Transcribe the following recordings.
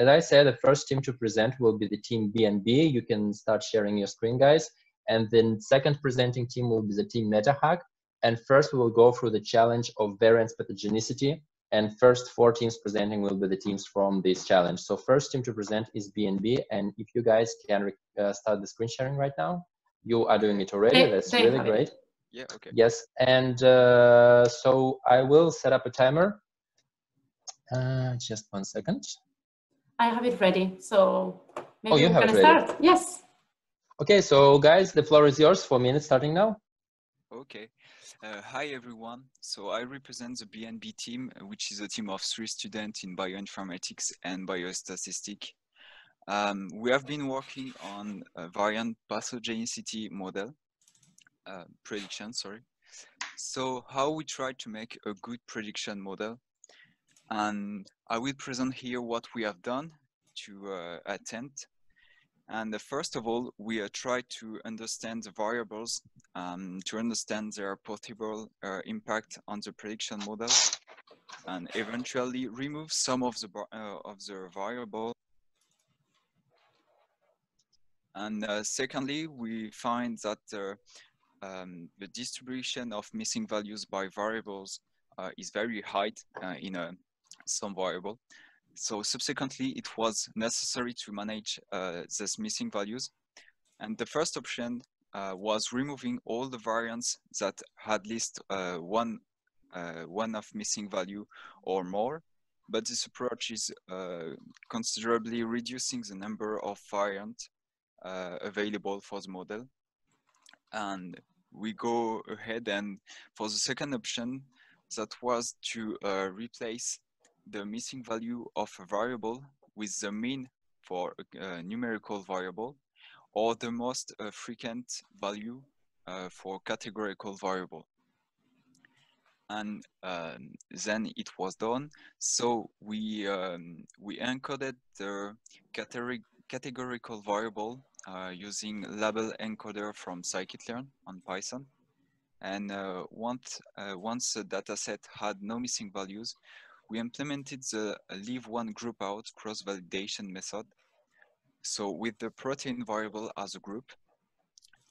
as I said, the first team to present will be the team BNB. You can start sharing your screen, guys. And then second presenting team will be the team MetaHack. And first we will go through the challenge of variance pathogenicity. And first four teams presenting will be the teams from this challenge. So first team to present is BNB. And if you guys can uh, start the screen sharing right now, you are doing it already. They, That's they really have it. great. Yeah, okay. Yes, and uh, so I will set up a timer. Uh, just one second. I have it ready. So maybe Oh, you we're have it gonna start. Yes. Okay, so guys, the floor is yours. Four minutes starting now. Okay. Uh, hi, everyone. So I represent the BNB team, uh, which is a team of three students in bioinformatics and biostatistics. Um, we have been working on a variant pathogenicity model, uh, prediction, sorry. So how we try to make a good prediction model. And I will present here what we have done to uh, attempt. And uh, first of all, we uh, try to understand the variables um, to understand their possible uh, impact on the prediction model and eventually remove some of the, uh, of the variable. And uh, secondly, we find that um, the distribution of missing values by variables is very high in a, some variable. So subsequently, it was necessary to manage uh, these missing values. And the first option uh, was removing all the variants that had at least uh, one, uh, one of missing value or more. But this approach is uh, considerably reducing the number of variants uh, available for the model. And we go ahead and for the second option, that was to replace the missing value of a variable with the mean for a, numerical variable or the most uh, frequent value uh, for categorical variable. And um, then it was done. So we um, we encoded the categori categorical variable uh, using label encoder from scikit-learn on Python. And uh, once uh, once the dataset had no missing values, we implemented the leave one group out cross validation method. So with the protein variable as a group.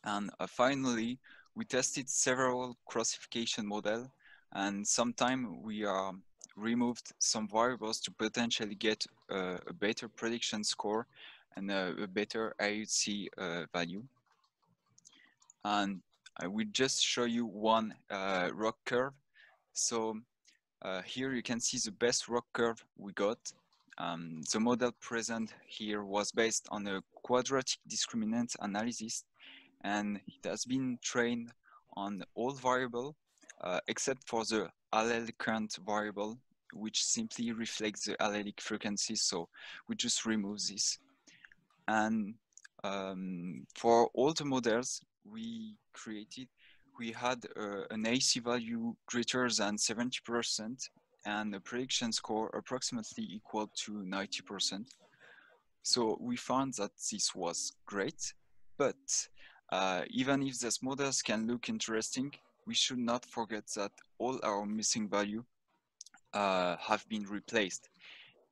And uh, finally, we tested several classification model and sometime we uh, removed some variables to potentially get uh, a better prediction score and a, a better AUC uh, value. And I will just show you one uh, ROC curve. So uh, here you can see the best ROC curve we got. Um, the model present here was based on a quadratic discriminant analysis and it has been trained on all variable uh, except for the allele current variable which simply reflects the allelic frequency so we just remove this and um, for all the models we created we had uh, an AC value greater than 70% and a prediction score approximately equal to 90%. So we found that this was great, but uh, even if these models can look interesting, we should not forget that all our missing value uh, have been replaced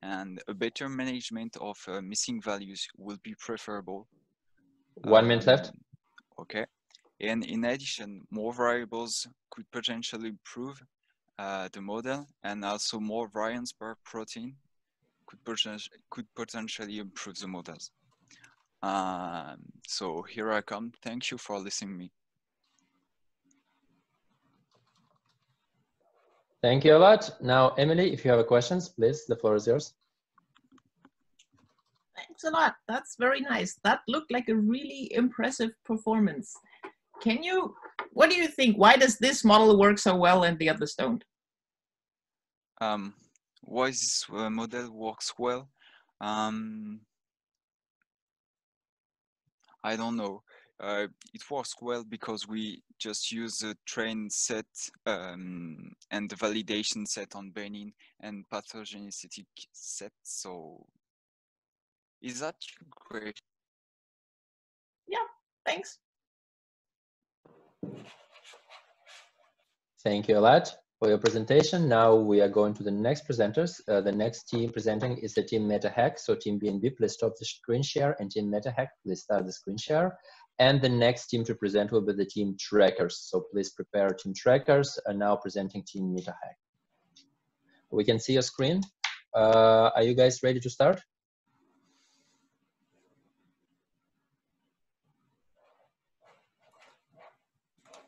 and a better management of uh, missing values will be preferable. One minute left. Um, Okay. And in addition, more variables could potentially improve uh, the model and also more variants per protein could, poten- could potentially improve the models. Um, so here I come. Thank you for listening me. Thank you a lot. Now, Amelie, if you have a questions, please, the floor is yours. Thanks a lot. That's very nice. That looked like a really impressive performance. Can you, what do you think? Why does this model work so well and the others don't? Um, why this uh, model works well? Um, I don't know. Uh, it works well because we just use the train set um, and the validation set on benign and pathogenicity set. So is that great? Yeah, thanks. Thank you a lot. for your presentation. Now we are going to the next presenters. Uh, the next team presenting is the team MetaHack. So team BNB, please stop the screen share and team MetaHack, please start the screen share. And the next team to present will be the team Trekkers. So please prepare team Trekkers and now presenting team MetaHack. We can see your screen. Uh, are you guys ready to start?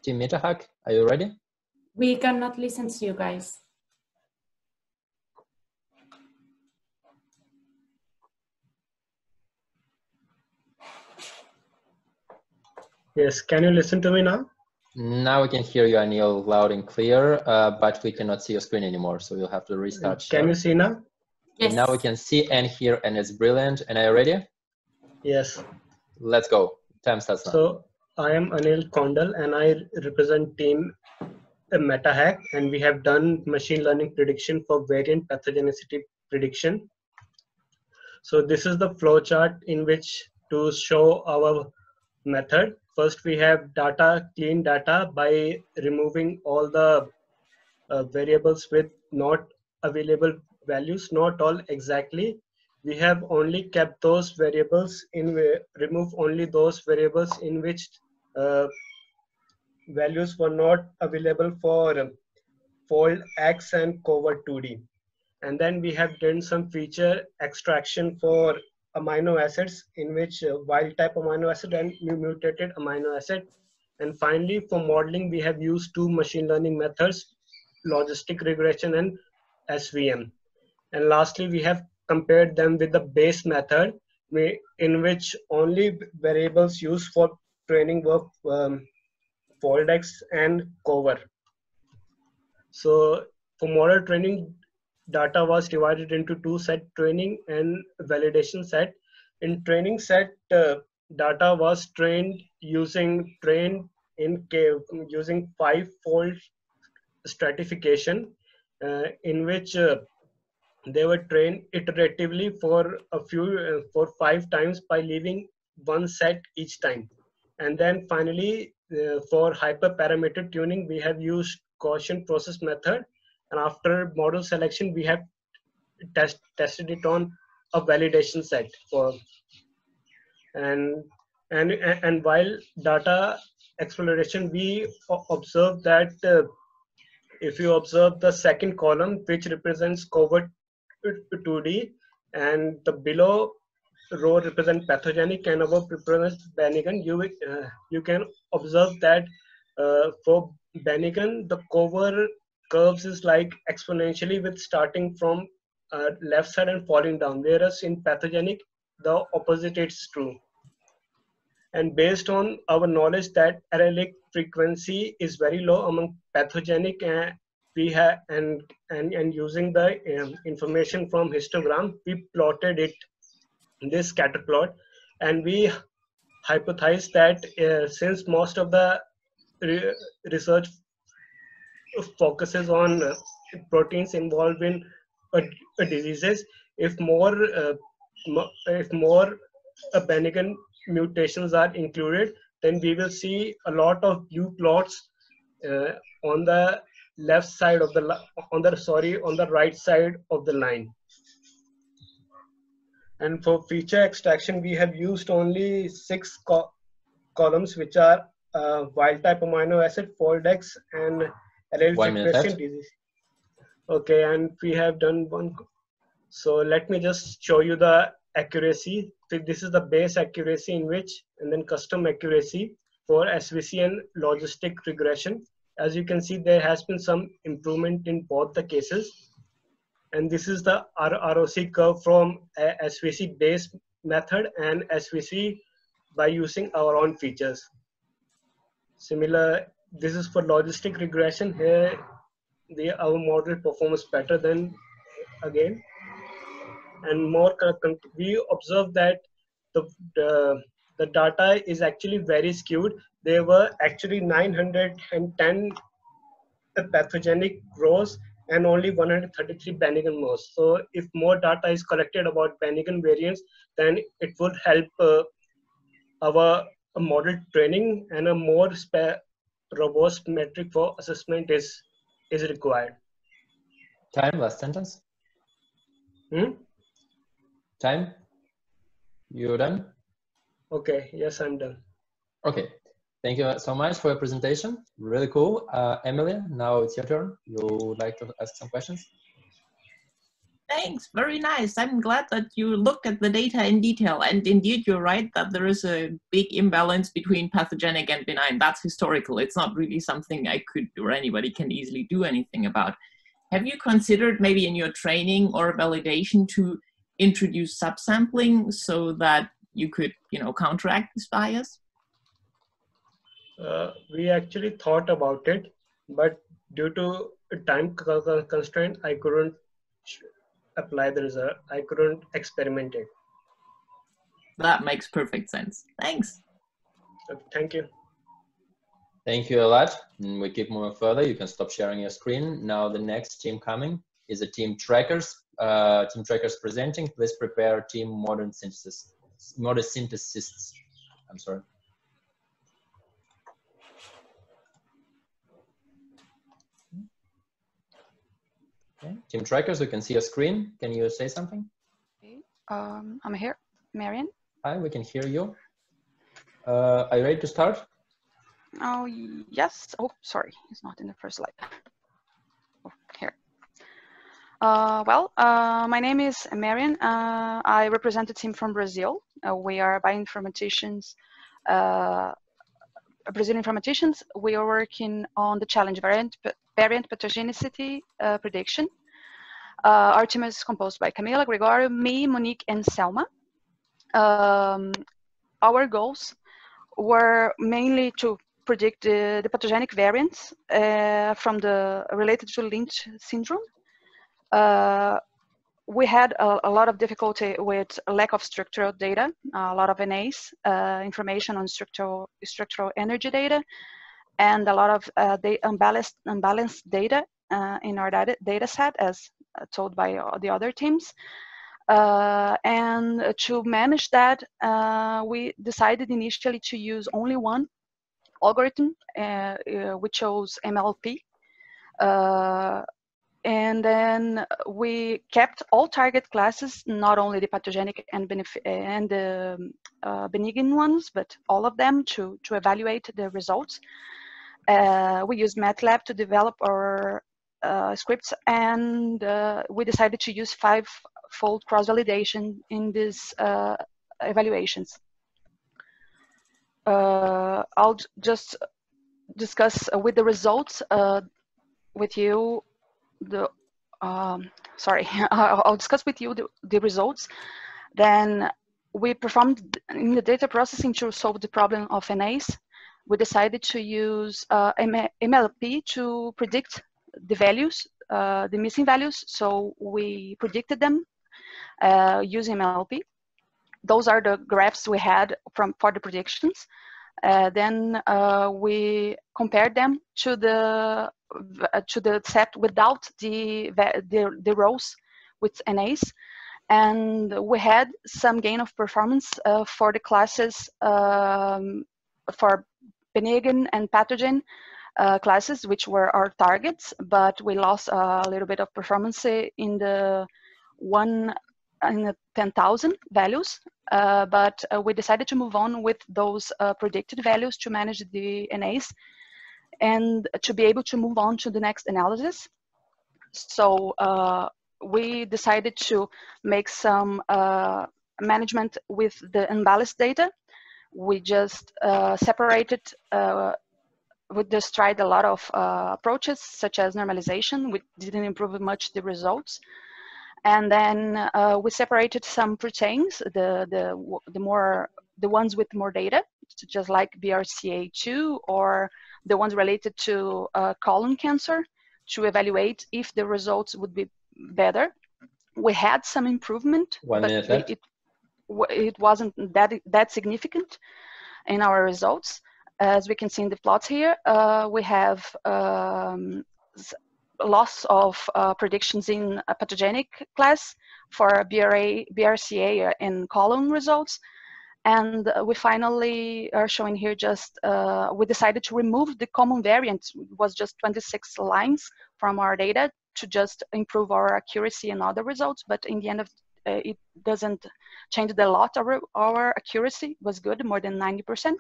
Team MetaHack, are you ready? We cannot listen to you guys. Yes, can you listen to me now? Now we can hear you, Anil, loud and clear, uh, but we cannot see your screen anymore, so you'll have to restart. Can you see now? Yes. Now we can see and hear, and it's brilliant. And are you ready? Yes. Let's go. Time starts now. So I am Anil Kondal and I represent team MetaHack and we have done machine learning prediction for variant pathogenicity prediction. So this is the flowchart in which to show our method. First we have data, clean data by removing all the uh, variables with not available values, not all exactly. We have only kept those variables in, remove only those variables in which uh, values were not available for fold X and covert 2D. And then we have done some feature extraction for amino acids in which uh, wild type amino acid and mutated amino acid. And finally, for modeling, we have used two machine learning methods, logistic regression and SVM. And lastly, we have compared them with the base method in which only variables used for training were um, FoldX and Cover. So for model training, data was divided into two set training and validation set. In training set, uh, data was trained using trained in using five-fold stratification, uh, in which uh, they were trained iteratively for a few uh, for five times by leaving one set each time and then finally uh, for hyperparameter tuning we have used Gaussian process method. And after model selection we have test, tested it on a validation set for and and and while data exploration we observe that uh, if you observe the second column which represents covert 2D and the below row represent pathogenic and above represents benign, you, uh, you can observe that uh, for benign, the cover curves is like exponentially with starting from uh, left side and falling down, whereas in pathogenic, the opposite is true. And based on our knowledge that allelic frequency is very low among pathogenic and we have and and and using the um, information from histogram we plotted it this scatter plot and we hypothesized that uh, since most of the re research focuses on uh, proteins involved in uh, diseases if more uh, if more benign mutations are included then we will see a lot of blue plots uh, on the left side of the on the sorry on the right side of the line and for feature extraction we have used only six co columns which are uh, wild type amino acid fold-X and allele disease. Okay and we have done one so let me just show you the accuracy. This is the base accuracy in which and then custom accuracy for svc and logistic regression. As you can see, there has been some improvement in both the cases. And this is the ROC curve from SVC base method and SVC by using our own features. Similar, this is for logistic regression. Here, the our model performs better than again. And more, we observe that the, the, the data is actually very skewed there were actually 910 pathogenic rows and only 133 benign rows. So if more data is collected about benign variants, then it would help uh, our model training and a more robust metric for assessment is is required. Time, last sentence. Hmm? Time? You're done? Okay, yes, I'm done. Okay. Thank you so much for your presentation. Really cool. Uh, Amelie, now it's your turn. You would like to ask some questions? Thanks, very nice. I'm glad that you looked at the data in detail. And indeed, you're right that there is a big imbalance between pathogenic and benign. That's historical. It's not really something I could or anybody can easily do anything about. Have you considered maybe in your training or validation to introduce subsampling so that you could, you know, counteract this bias? Uh, we actually thought about it, but due to time constraint, I couldn't apply the result. I couldn't experiment it. That makes perfect sense. Thanks. Thank you. Thank you a lot. And we keep moving further. You can stop sharing your screen. Now the next team coming is a team trekkers. Uh, team trekkers presenting. Please prepare team modern synthesis. Modern synthesists. I'm sorry. Team trekkers, we can see your screen. Can you say something? Okay. Um, I'm here, Marian. Hi, we can hear you. Uh, are you ready to start? Oh, yes. Oh, sorry, it's not in the first slide. Oh, here. Uh, well, uh, my name is Marian. Uh, I represent a team from Brazil. Uh, we are bioinformaticians, uh, Brazilian informaticians. We are working on the challenge variant, variant pathogenicity uh, prediction. Our team is composed by Camila, Gregorio, me, Monique, and Selma. Um, our goals were mainly to predict the, the pathogenic variants uh, from the related to Lynch syndrome. Uh, we had a, a, lot of difficulty with lack of structural data, a lot of NAs, uh, information on structural, structural energy data, and a lot of uh, unbalanced, unbalanced data uh, in our data, data set as uh, told by the other teams. Uh, and to manage that, uh, we decided initially to use only one algorithm. we chose MLP and then we kept all target classes, not only the pathogenic and, and the uh, benign ones, but all of them to, to evaluate the results. Uh, we used MATLAB to develop our uh, scripts and uh, we decided to use five-fold cross-validation in these uh, evaluations. Uh, I'll just discuss with the results with you the um, sorry, I'll discuss with you the, the, results. Then we performed in the data processing to solve the problem of NAs. We decided to use uh, MLP to predict the values, uh, the missing values. So we predicted them uh, using MLP. Those are the graphs we had from for the predictions. Uh, then uh, we compared them to the uh, to the set without the, the, the rows with NAs. And we had some gain of performance uh, for the classes um, for benign and pathogen uh, classes, which were our targets, but we lost a little bit of performance in the one in the 10,000 values. Uh, but uh, we decided to move on with those uh, predicted values to manage the NAs and to be able to move on to the next analysis. So uh, we decided to make some management with the unbalanced data. We just separated, we just tried a lot of uh, approaches such as normalization, which didn't improve much the results. And then uh, we separated some proteins, the, the, the more, the ones with more data, just like BRCA2 or the ones related to uh, colon cancer to evaluate if the results would be better. We had some improvement, One but minute it, it wasn't that, that significant in our results. As we can see in the plots here, uh, we have um, loss of uh, predictions in a pathogenic class for BRA, BRCA and colon results, and uh, we finally are showing here just, uh, we decided to remove the common variant, it was just 26 lines from our data to just improve our accuracy and other results. But in the end of uh, it doesn't change a lot. Our, our accuracy was good, more than 90%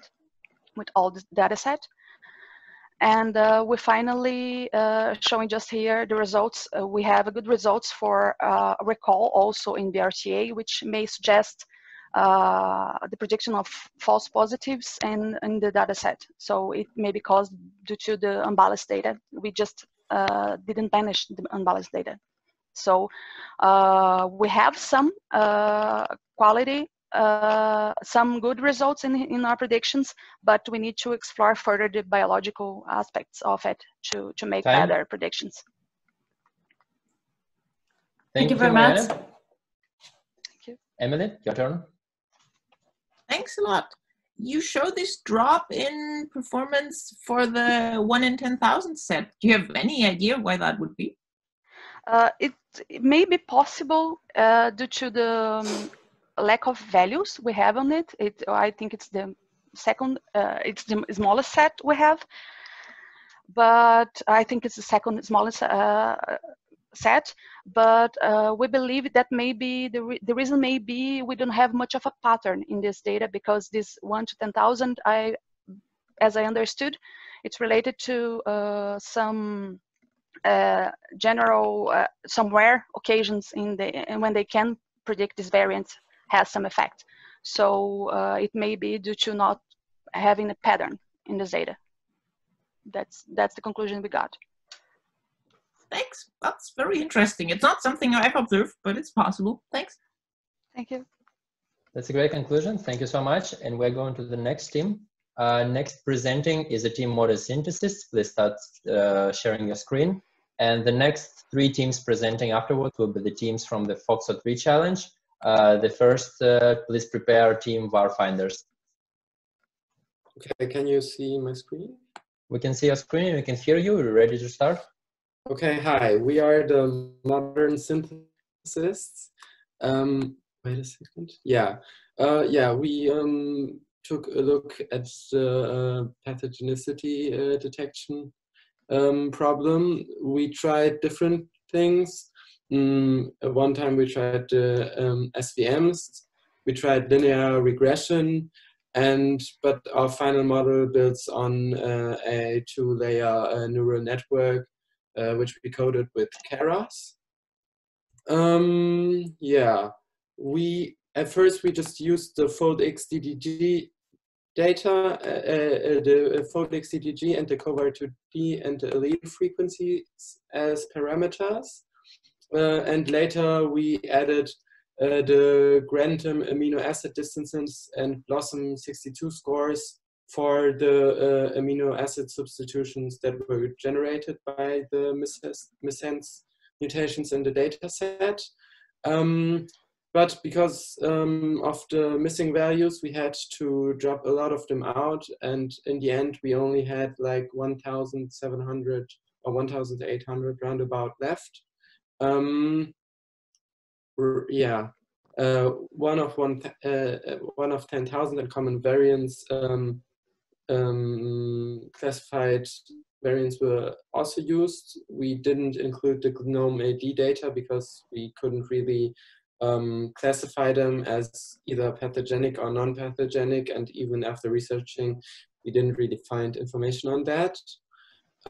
with all the data set. And uh, we finally uh, showing just here the results. Uh, we have a good results for uh, recall also in the RTA, which may suggest uh, the prediction of false positives in, in the data set. So it may be caused due to the unbalanced data. We just uh, didn't banish the unbalanced data. So we have some quality, uh, some good results in, in our predictions, but we need to explore further the biological aspects of it to, to make Time. better predictions. Thank you very much. Marianne. Thank you. Amelie, your turn. Thanks a lot. You show this drop in performance for the 1 in 10,000 set. Do you have any idea why that would be? Uh, it, it may be possible uh, due to the um, lack of values we have on it. It I think it's the second, uh, it's the smallest set we have, but I think it's the second smallest uh, set. But uh, we believe that maybe the re the reason may be we don't have much of a pattern in this data because this one to ten thousand, I, as I understood, it's related to uh, some uh, general uh, some rare occasions in the and when they can predict this variant has some effect. So uh, it may be due to not having a pattern in this data. That's that's the conclusion we got. Thanks. That's very interesting. It's not something I've observed, but it's possible. Thanks. Thank you. That's a great conclusion. Thank you so much. And we're going to the next team. Uh, next presenting is a team model synthesis. Please start uh, sharing your screen. And the next three teams presenting afterwards will be the teams from the FOXO 3 challenge. Uh, the first, uh, please prepare team VAR finders. Okay, can you see my screen? We can see your screen, we can hear you. We're ready to start. Okay, hi, we are the modern synthesists. Um, wait a second. Yeah, uh, yeah, we um, took a look at the uh, pathogenicity uh, detection um, problem. We tried different things. Mm, one time we tried um, SVMs, we tried linear regression, and but our final model builds on uh, a two-layer uh, neural network uh, which we coded with Keras. Um, yeah, we at first we just used the foldx DDG data, uh, uh, the foldx DDG and the covar2d and the allele frequencies as parameters. Uh, and later we added uh, the Grantham amino acid distances and BLOSUM62 scores for the uh, amino acid substitutions that were generated by the missense mutations in the data set. Um, but because um, of the missing values, we had to drop a lot of them out. And in the end, we only had like 1,700 or 1,800 roundabout left. Um, yeah, uh, one of one, uh, one of 10,000 uncommon variants um, um, classified variants were also used. We didn't include the gnomAD data because we couldn't really um, classify them as either pathogenic or non-pathogenic, and even after researching, we didn't really find information on that.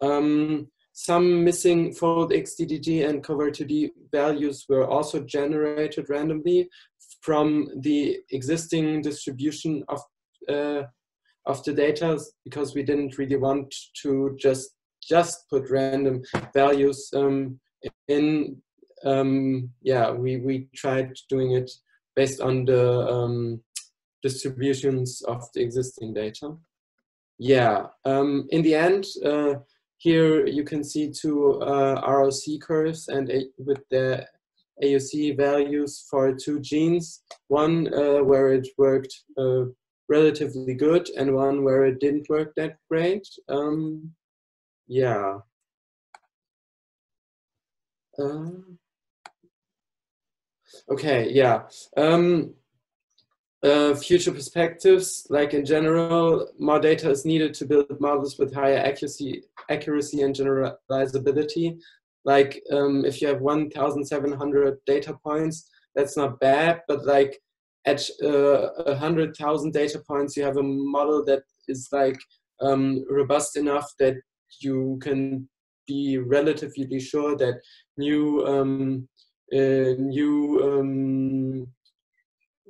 Um, some missing FoldX DDG and cover 2D values were also generated randomly from the existing distribution of uh, of the data because we didn't really want to just just put random values um, in. Um, yeah, we, we tried doing it based on the um, distributions of the existing data. Yeah, um, in the end, uh, here you can see two uh, ROC curves and a, with the AUC values for two genes, one uh, where it worked uh, relatively good and one where it didn't work that great. Um, yeah. Uh, okay, yeah. Um, uh, future perspectives, like in general, more data is needed to build models with higher accuracy, accuracy and generalizability. like um, if you have 1,700 data points, that's not bad, but like at uh, 100,000 data points, you have a model that is like um, robust enough that you can be relatively sure that new um, uh, new um,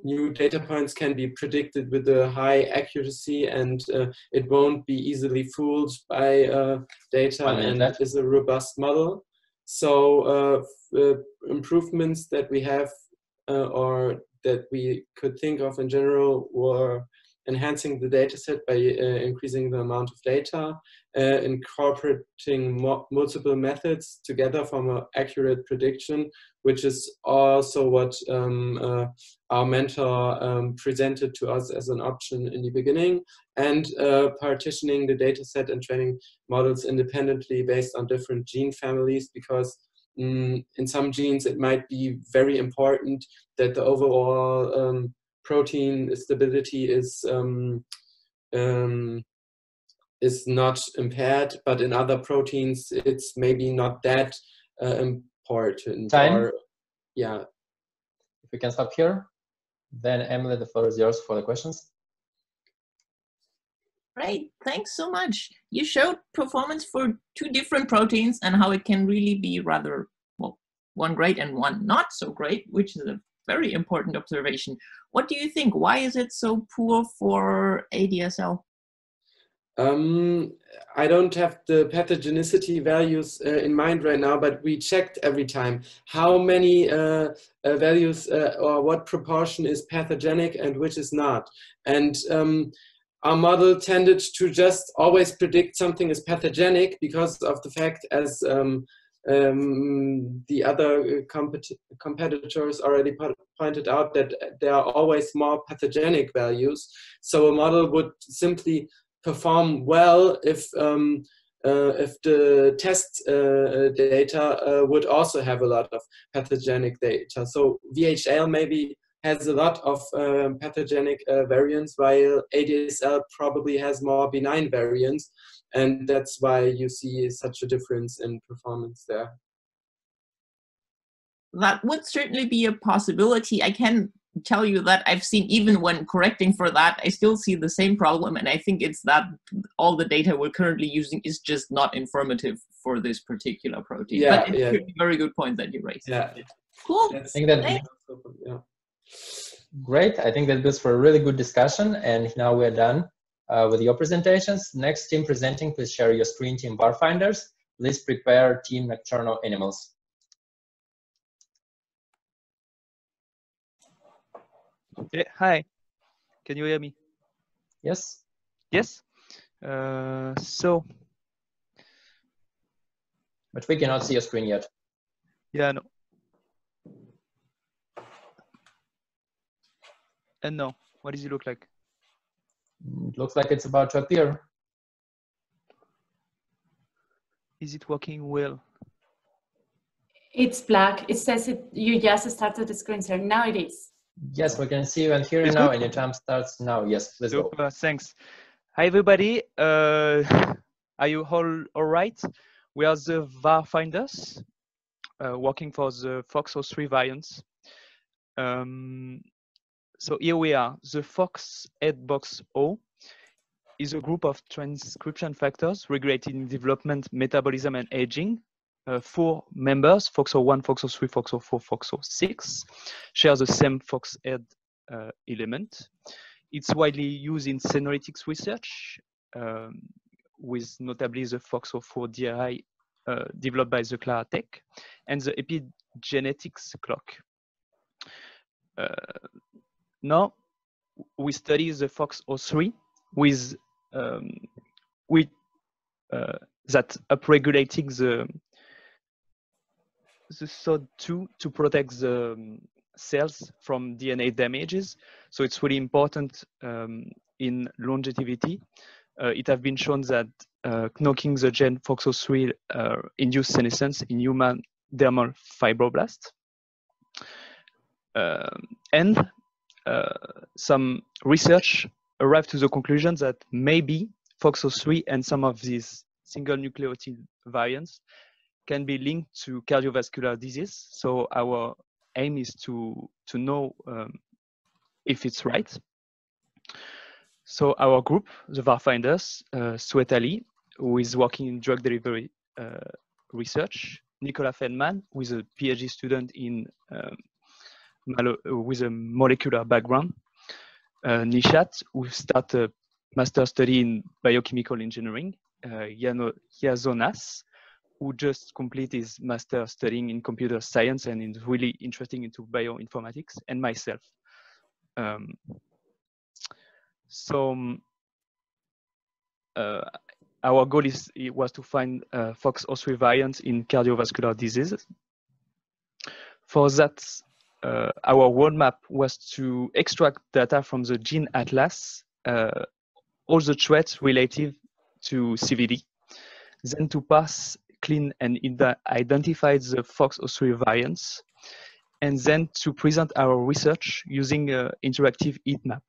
new data points can be predicted with a high accuracy and uh, it won't be easily fooled by uh, data and that is a robust model. So uh, uh, improvements that we have uh, or that we could think of in general were enhancing the data set by uh, increasing the amount of data, uh, incorporating multiple methods together from an accurate prediction, which is also what um, uh, our mentor um, presented to us as an option in the beginning, and uh, partitioning the data set and training models independently based on different gene families because mm, in some genes it might be very important that the overall um, protein stability is um, um, is not impaired, but in other proteins it's maybe not that uh, important. Time. Or, yeah. If we can stop here, then Amelie, the floor is yours for the questions. Great, thanks so much. You showed performance for two different proteins and how it can really be rather, well, one great and one not so great, which is a very important observation. What do you think? Why is it so poor for ADSL? Um, I don't have the pathogenicity values uh, in mind right now, but we checked every time how many uh, uh, values uh, or what proportion is pathogenic and which is not. And um, our model tended to just always predict something is pathogenic because of the fact as um, um, the other compet competitors already pointed out that there are always more pathogenic values. So a model would simply perform well if um, uh, if the test uh, data uh, would also have a lot of pathogenic data. So VHL maybe has a lot of um, pathogenic uh, variants, while ADSL probably has more benign variants, and that's why you see such a difference in performance there. That would certainly be a possibility. I can tell you that I've seen even when correcting for that, I still see the same problem, and I think it's that all the data we're currently using is just not informative for this particular protein. Yeah, but it's yeah. a very good point that you raised. Yeah. Cool. I think that Thanks. yeah. Great. I think that goes for a really good discussion. And now we're done uh, with your presentations. Next team presenting, please share your screen, team VarFinders. Please prepare team nocturnal animals. Yeah, hi. Can you hear me? Yes? Yes. Uh, so But we cannot see your screen yet. yeah, no. And no, what does it look like? It looks like it's about to appear. Is it working well? It's black. It says it. You just started the screen share. Now it is. Yes, we can see you and hear you now, good. and your time starts now. Yes, let's go. Super, thanks. Hi everybody. Uh, are you all all right? We are the VAR finders, uh, working for the FOXO3 variants. Um, so here we are. The FOX box O is a group of transcription factors regulating development, metabolism, and aging. Uh, four members, FOXO1, FOXO3, FOXO4, FOXO6, share the same FOXED uh, element. It's widely used in senolytics research, um, with notably the FOXO4 DRI uh, developed by the Claratech and the epigenetics clock. Uh, now we study the FOXO3 with um, with uh, that upregulating the the SOD2 to protect the um, cells from DNA damages. So it's really important um, in longevity. Uh, it has been shown that uh, knocking the gene FOXO3 uh, induce senescence in human dermal fibroblasts. Um, and some research arrived to the conclusion that maybe FOXO3 and some of these single nucleotide variants can be linked to cardiovascular disease. So our aim is to to know um, if it's right. So our group, the VAR-finders, uh, who is working in drug delivery uh, research, Nicola Feldman, who is a PhD student in um, with a molecular background, uh, Nishat, who started a master study in biochemical engineering, uh, Yano, Yazonas, who just completed his master studying in computer science and is really interesting into bioinformatics, and myself. Um, so um, uh, our goal is was to find uh, FOXO3 variants in cardiovascular diseases. For that, our roadmap was to extract data from the gene atlas, uh, all the traits relative to CVD, then to pass, clean, and identify the FOXO3 variants, and then to present our research using an interactive heat map.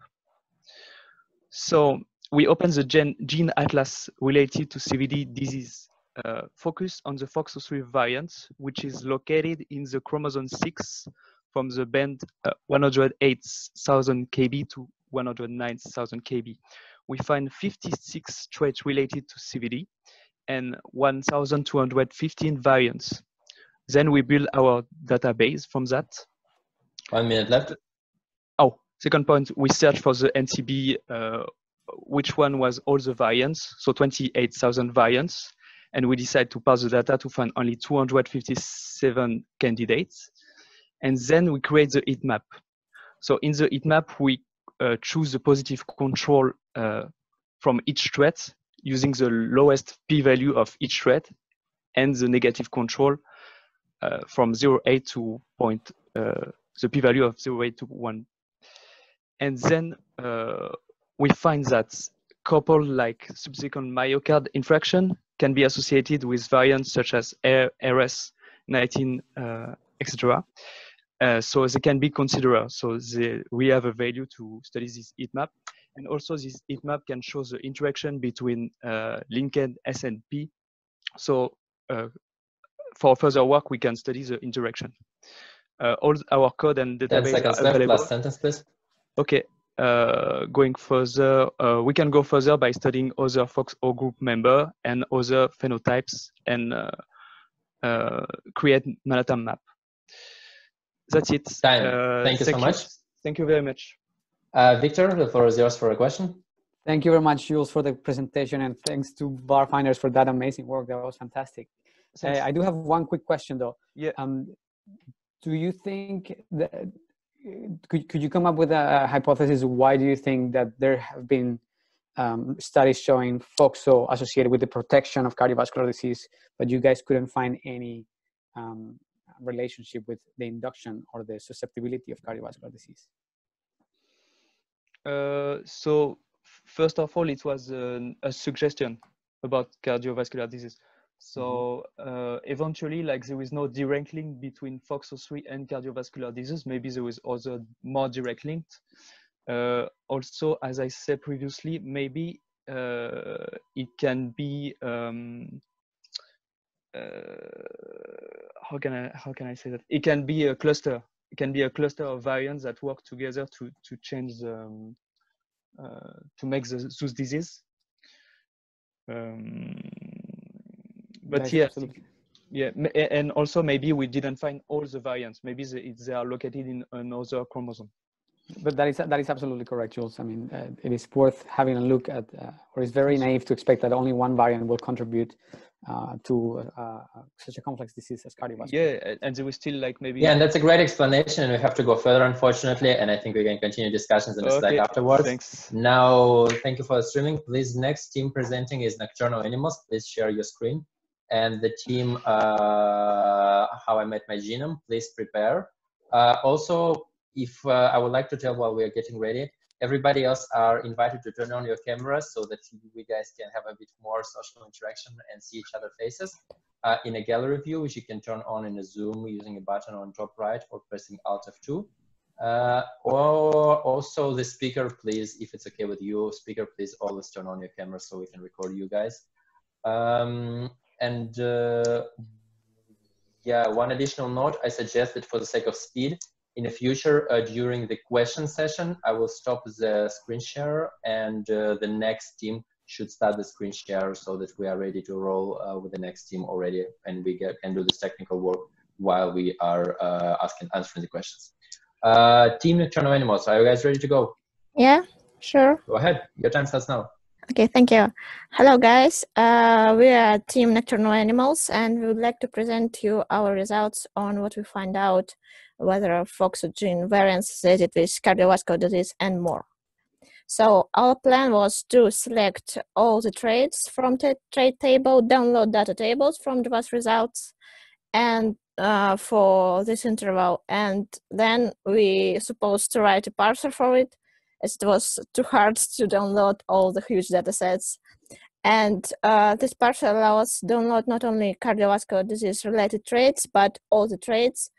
So we opened the gen, gene atlas related to CVD disease, uh, focus on the FOXO3 variant, which is located in the chromosome 6 from the band uh, 108,000 kb to 109,000 kb. We find 56 traits related to CVD and 1,215 variants. Then we build our database from that. One minute left. Oh, second point, we search for the NCB, uh, which one was all the variants, so 28,000 variants. And we decide to pass the data to find only 257 candidates and then we create the heat map. So in the heat map, we uh, choose the positive control uh, from each thread using the lowest p-value of each thread and the negative control uh, from 0.8 to point, uh, the p-value of 0.8 to 1. And then uh, we find that couple like subsequent myocardial infraction can be associated with variants such as RS19, uh, etc. Uh, so they can be considered. So they, we have a value to study this heat map. And also this heat map can show the interaction between uh, linked SNP. So uh, for further work, we can study the interaction. Uh, all our code and database are available. Last sentence, please. Okay. Uh, going further, uh, we can go further by studying other FOXO group member and other phenotypes and create Manhattan map that's it. Uh, thank you thank so much. Thank you very much. Uh, Victor, the floor is yours for a question. Thank you very much, Jules, for the presentation, and thanks to VAR-finders for that amazing work. That was fantastic. Uh, I do have one quick question, though. Yeah. Um, do you think that could could you come up with a hypothesis? Why do you think that there have been um, studies showing FOXO associated with the protection of cardiovascular disease, but you guys couldn't find any um, relationship with the induction or the susceptibility of cardiovascular disease? Uh, so first of all, it was a, a suggestion about cardiovascular disease. So uh, eventually, like there is no direct link between FOXO3 and cardiovascular disease. Maybe there is other more direct link. Uh, also, as I said previously, maybe uh, it can be um, how can I how can I say that? It can be a cluster. It can be a cluster of variants that work together to to change the um, uh, to make the those disease. Um, but yeah, yeah, and also maybe we didn't find all the variants. Maybe they, they are located in another chromosome. But that is that is absolutely correct, Jules. I mean, uh, it is worth having a look at, uh, or it's very naive to expect that only one variant will contribute uh, to uh, such a complex disease as cardiovascular. Yeah, and there was still like maybe. Yeah, and that's a great explanation. And we have to go further, unfortunately. And I think we can continue discussions in the okay, Slack afterwards. Thanks. Now, thank you for the streaming. Please, next team presenting is Nocturnal Animals. Please share your screen. And the team uh, How I Met My Genome, please prepare. Uh, also, if uh, I would like to tell while we are getting ready, everybody else are invited to turn on your cameras so that we guys can have a bit more social interaction and see each other faces. Uh, in a gallery view, which you can turn on in a Zoom using a button on top right or pressing Alt F2. Uh, or also the speaker, please, if it's okay with you, speaker, please always turn on your camera so we can record you guys. Um, and uh, Yeah, one additional note, I suggest that for the sake of speed, in the future, uh, during the question session, I will stop the screen share and uh, the next team should start the screen share so that we are ready to roll uh, with the next team already and we get, can do this technical work while we are uh, asking, answering the questions. Uh, team Nocturnal Animals, are you guys ready to go? Yeah, sure. Go ahead, your time starts now. Okay, thank you. Hello, guys. Uh, we are Team Nocturnal Animals, and we would like to present to you our results on what we find out whether FOXO gene variants associated with cardiovascular disease and more. So our plan was to select all the traits from the trait table, download data tables from the past results, and uh, for this interval, and then we supposed to write a parser for it as it was too hard to download all the huge data sets. And uh, this parser allows download not only cardiovascular disease related traits, but all the traits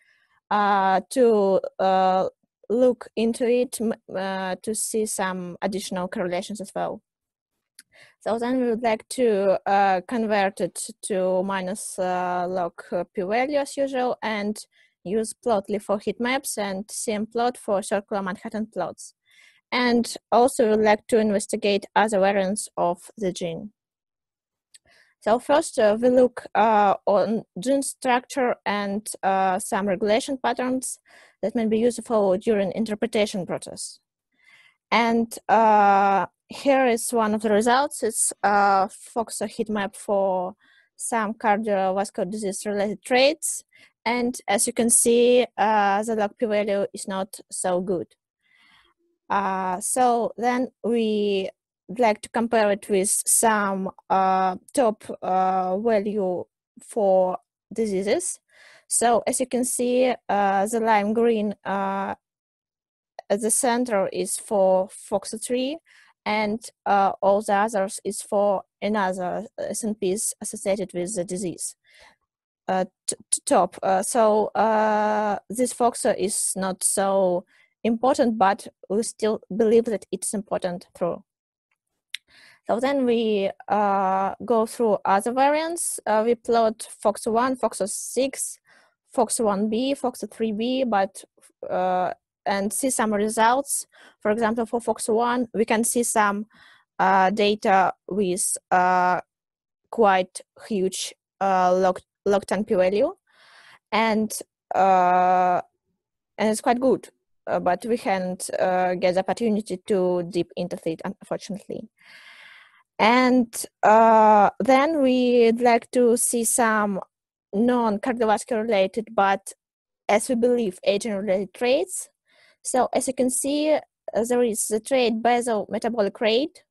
uh, to uh, look into it uh, to see some additional correlations as well. So then we would like to uh, convert it to minus uh, log p-value as usual and use plotly for heat maps and CM-plot for circular Manhattan plots and also would like to investigate other variants of the gene. So first uh, we look uh, on gene structure and uh, some regulation patterns that may be useful during interpretation process. And uh, here is one of the results. It's a FOXO heat map for some cardiovascular disease related traits. And as you can see, uh, the log p-value is not so good. Uh, so then we like to compare it with some uh, top uh, value for diseases. So as you can see, uh, the lime green uh, at the center is for FOXO3 and uh, all the others is for another SNPs associated with the disease. top. so this FOXO is not so important, but we still believe that it's important through. So then we uh, go through other variants. Uh, we plot FOX1, FOX6, FOX1b, FOX3b, but uh, and see some results. For example, for FOX1, we can see some uh, data with uh, quite huge uh, log log 10 p-value, and and it's quite good uh, but we can't uh, get the opportunity to deep into it, unfortunately. And uh, then we'd like to see some non-cardiovascular related, but as we believe, aging-related traits. So as you can see, uh, there is the trait basal metabolic rate,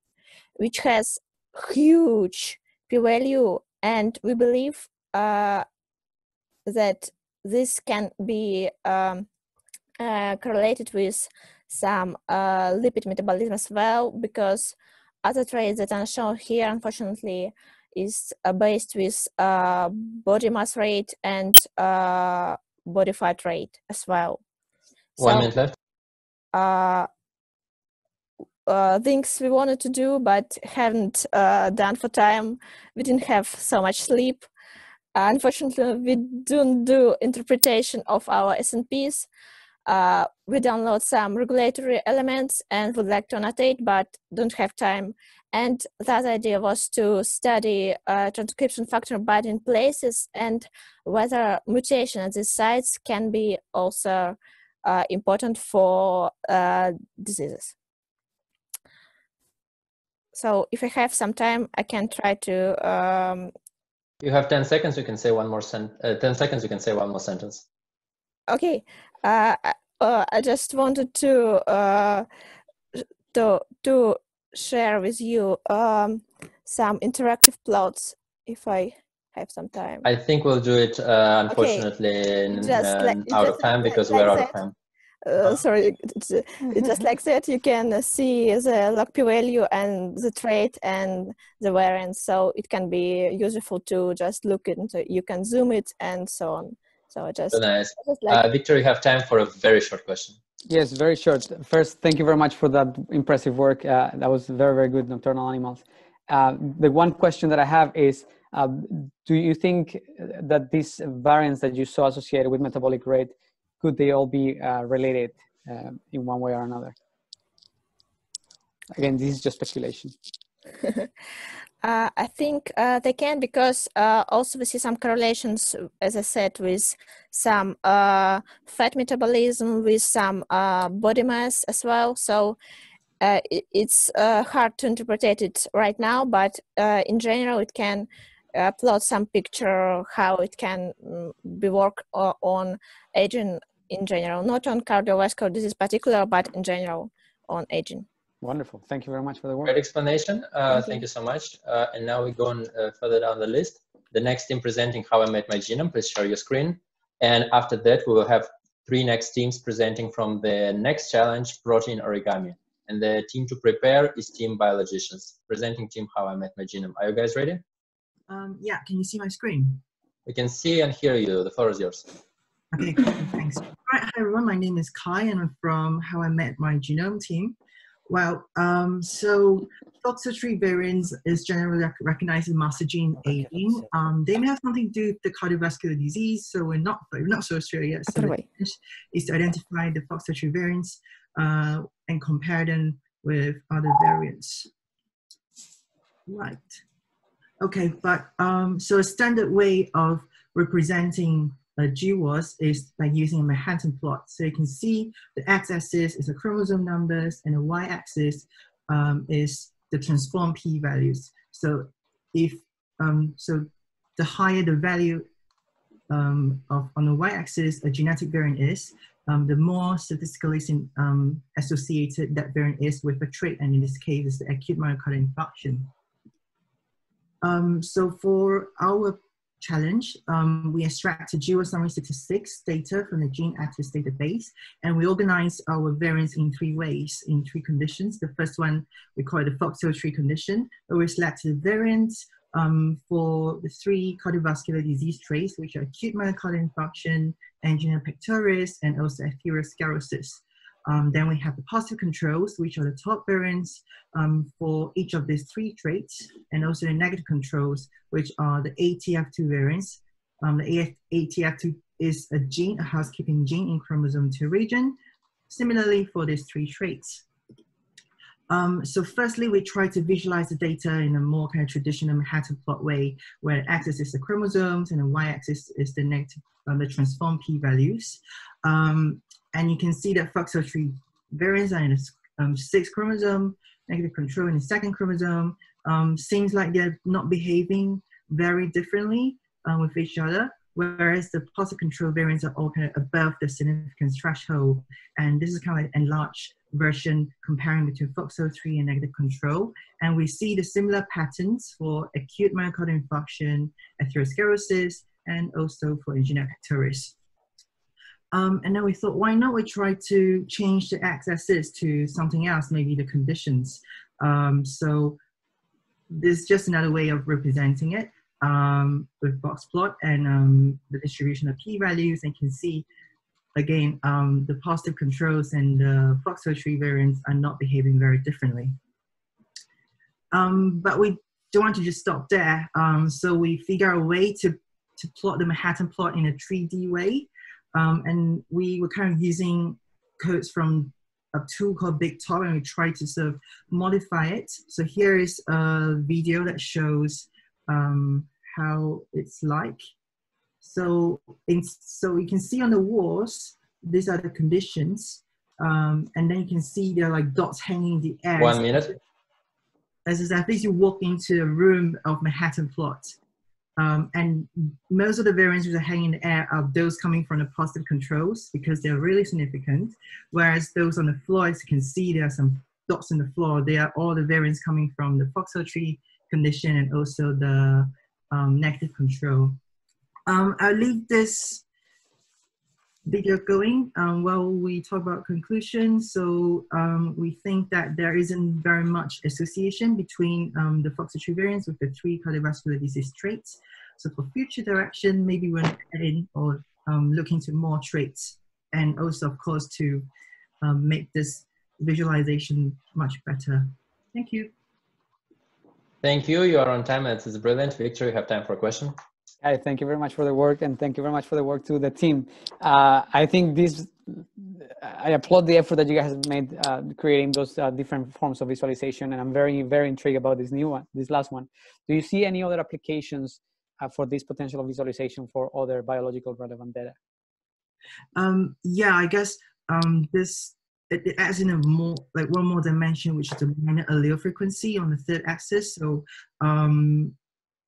which has huge p-value, and we believe uh, that this can be um, uh, correlated with some uh, lipid metabolism as well because other traits that are shown here unfortunately is uh, based with uh, body mass rate and uh, body fat rate as well. One so, minute left. Uh, things we wanted to do but haven't done for time. We didn't have so much sleep. unfortunately, we don't do interpretation of our SNPs uh, we download some regulatory elements and would like to annotate but don't have time. And that idea was to study uh, transcription factor binding places and whether mutation at these sites can be also uh, important for uh, diseases. So if I have some time, I can try to. Um, you have 10 seconds, you can say one more sentence. Uh, 10 seconds, you can say one more sentence. Okay. Uh, uh, I just wanted to uh, to to share with you um, some interactive plots if I have some time. I think we'll do it uh, unfortunately okay. in, like, out of time like, because like we're out of time. Uh, sorry, it's, it's just like that. You can see the log p value and the trait and the variance, so it can be useful to just look into. You can zoom it and so on. So I just, so nice. just like, uh, Victor, you have time for a very short question. Yes, very short. First, thank you very much for that impressive work. Uh, that was very, very good, Nocturnal Animals. Uh, the one question that I have is, Um, do you think that these variants that you saw associated with metabolic rate, could they all be uh, related um, in one way or another? Again, this is just speculation. Uh, I think uh, they can because uh, also we see some correlations, as I said, with some uh, fat metabolism, with some uh, body mass as well. So uh, it, it's hard to interpret it right now, but in general, it can plot some picture how it can mm, be work on aging in general, not on cardiovascular disease particular, but in general on aging. Wonderful. Thank you very much for the work. Great explanation. Uh, thank, thank you. you. so much. Uh, and now we go on uh, further down the list. The next team presenting how I met my genome, please share your screen. And after that, we will have three next teams presenting from the next challenge, protein origami. And the team to prepare is team biologicians, presenting team how I met my genome. Are you guys ready? Um, yeah, can you see my screen? We can see and hear you. The floor is yours. Okay, cool. thanks. All right, hi everyone. My name is Kai and I'm from How I Met My Genome team. Well, um, so FOXO3 variants is generally recognized as master gene aging. Um, they may have something to do with the cardiovascular disease, so we're not, we're not so sure yet. So the is to identify the FOXO3 variants uh, and compare them with other variants. Right. Okay, but um, so a standard way of representing uh, GWAS is by using a Manhattan plot. So you can see the x-axis is the chromosome numbers and the y-axis um, is the transform p-values. So if, um, so the higher the value um, of on the y-axis a genetic variant is, um, the more statistically um, associated that variant is with a trait, and in this case, is the acute myocardial infarction. Um, so for our challenge, um, we extracted GeoSummary66 data from the Gene Atlas database, and we organized our variants in three ways, in three conditions. The first one, we call it the FOXO3 condition, where we selected variants um, for the three cardiovascular disease traits, which are acute myocardial infarction, angina pectoris, and also atherosclerosis. Um, then we have the positive controls, which are the top variants um, for each of these three traits, and also the negative controls, which are the ATF2 variants. Um, the ATF2 is a gene, a housekeeping gene in chromosome 2 region. Similarly for these three traits. Um, so firstly, we try to visualize the data in a more kind of traditional Manhattan plot way, where the axis is the chromosomes and the y-axis is the negative, um, the transform p-values. And you can see that FOXO3 variants are in a um, sixth chromosome, negative control in the second chromosome. Um, seems like they're not behaving very differently um, with each other, whereas the positive control variants are all kind of above the significance threshold. And this is kind of like enlarged version comparing between FOXO3 and negative control. And we see the similar patterns for acute myocardial infarction, atherosclerosis, and also for angina pectoris. Um, and then we thought, why not we try to change the x-axis to something else, maybe the conditions. Um, so this is just another way of representing it um, with box plot and um, the distribution of p-values. And you can see, again, um, the positive controls and the FOXO3 variants are not behaving very differently. Um, but we don't want to just stop there. so we figure a way to, to plot the Manhattan plot in a 3D way. Um, and we were kind of using codes from a tool called BigTalk and we tried to sort of modify it. So here is a video that shows um, how it's like. So, in, so you can see on the walls, these are the conditions. Um, and then you can see there are like dots hanging in the air. One minute. As if at least you walk into a room of Manhattan plot. Um, and most of the variants that are hanging in the air are those coming from the positive controls because they're really significant. Whereas those on the floor, as you can see, there are some dots in the floor. They are all the variants coming from the FOXO3 condition and also the um, negative control. Um, I'll leave this video going um, while we talk about conclusions. So um, we think that there isn't very much association between um, the FOXO3 variants with the three cardiovascular disease traits. So for future direction, maybe we're adding or um, look into more traits and also of course to um, make this visualization much better. Thank you. Thank you. You are on time. Is brilliant. Victor, you have time for a question. Hi, thank you very much for the work and thank you very much for the work to the team. Uh, I think this, I applaud the effort that you guys have made uh, creating those uh, different forms of visualization and I'm very, very intrigued about this new one, this last one. Do you see any other applications uh, for this potential of visualization for other biological relevant data? Um, yeah, I guess um, this it, it, adds in a more like one more dimension, which is the minor allele frequency on the third axis. So um,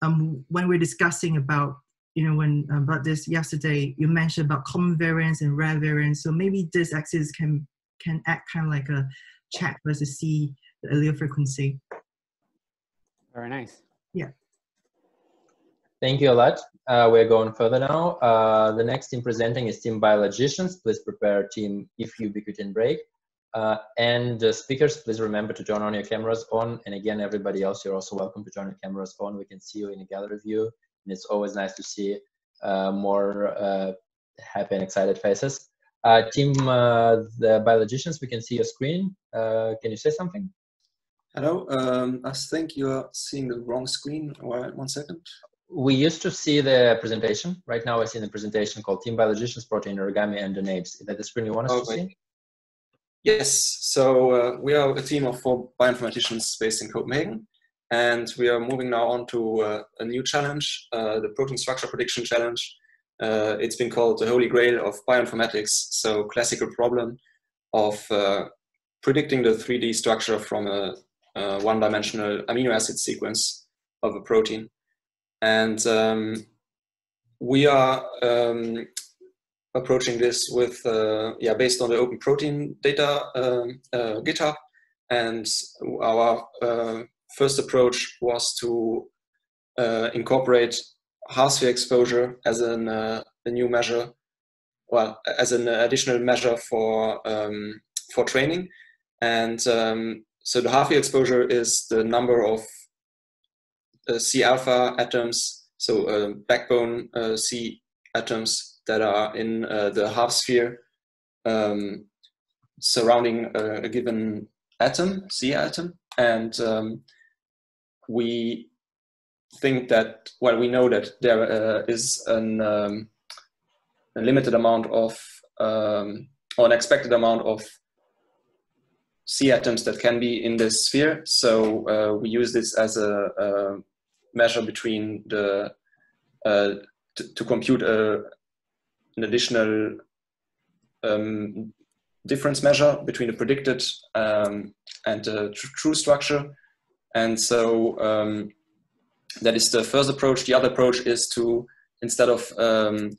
um, when we're discussing about you know when about this yesterday, you mentioned about common variants and rare variants. So maybe this axis can can act kind of like a check versus see the allele frequency. Very nice. Yeah. Thank you a lot. Uh, we're going further now. Uh, the next team presenting is Team Biologicians. Please prepare team if ubiquitin break. Uh, and uh, speakers, please remember to turn on your cameras on. And again, everybody else, you're also welcome to turn your cameras on. We can see you in a gallery view. And it's always nice to see uh, more uh, happy and excited faces. team, the Biologicians, we can see your screen. can you say something? Hello, um, I think you're seeing the wrong screen. One second we used to see the presentation. Right now I see the presentation called Team Biologicians, Protein Origami, and the Donates. Is that the screen you want us okay. to see? Yes, so uh, we are a team of four bioinformaticians based in Copenhagen, and we are moving now on to uh, a new challenge, uh, the Protein Structure Prediction Challenge. Uh, it's been called the Holy Grail of Bioinformatics, so classical problem of uh, predicting the 3D structure from a, a one-dimensional amino acid sequence of a protein and um, we are um, approaching this with uh, yeah based on the open protein data um, uh, GitHub, and our uh, first approach was to uh, incorporate half sphere exposure as an, uh, a new measure, well as an additional measure for um, for training, and um, so the half sphere exposure is the number of uh, C alpha atoms, so backbone C atoms that are in the half sphere um, surrounding a given atom, C atom, and um, we think that well we know that there uh, is an, um, a limited amount of um, or an expected amount of C atoms that can be in this sphere. So uh, we use this as a, a measure between the uh, to, compute a, an additional um, difference measure between the predicted um, and the tr true structure. And so um, that is the first approach. The other approach is to, instead of um,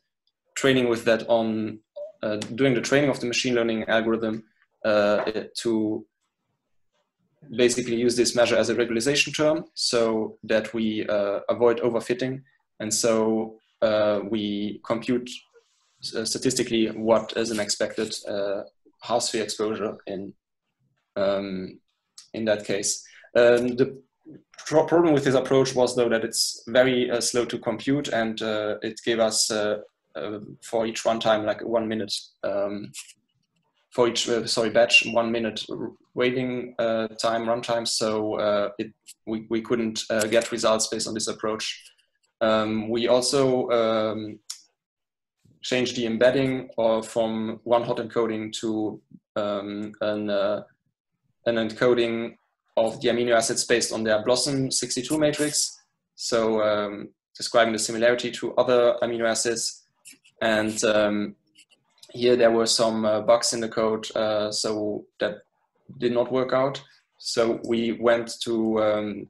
training with that on uh, doing the training of the machine learning algorithm, uh, to basically use this measure as a regularization term so that we uh, avoid overfitting. And so uh, we compute statistically what is an expected uh, half sphere exposure in, um, in that case. Um, the problem with this approach was though that it's very uh, slow to compute and uh, it gave us for each runtime like one minute um, for each uh, sorry batch one minute waiting uh, time runtime so uh, it we, we couldn't uh, get results based on this approach um, we also changed the embedding or from one hot encoding to um, an, uh, an encoding of the amino acids based on their BLOSUM62 matrix so um, describing the similarity to other amino acids and um, here there were some uh, bugs in the code, uh, so that did not work out. So we went to um,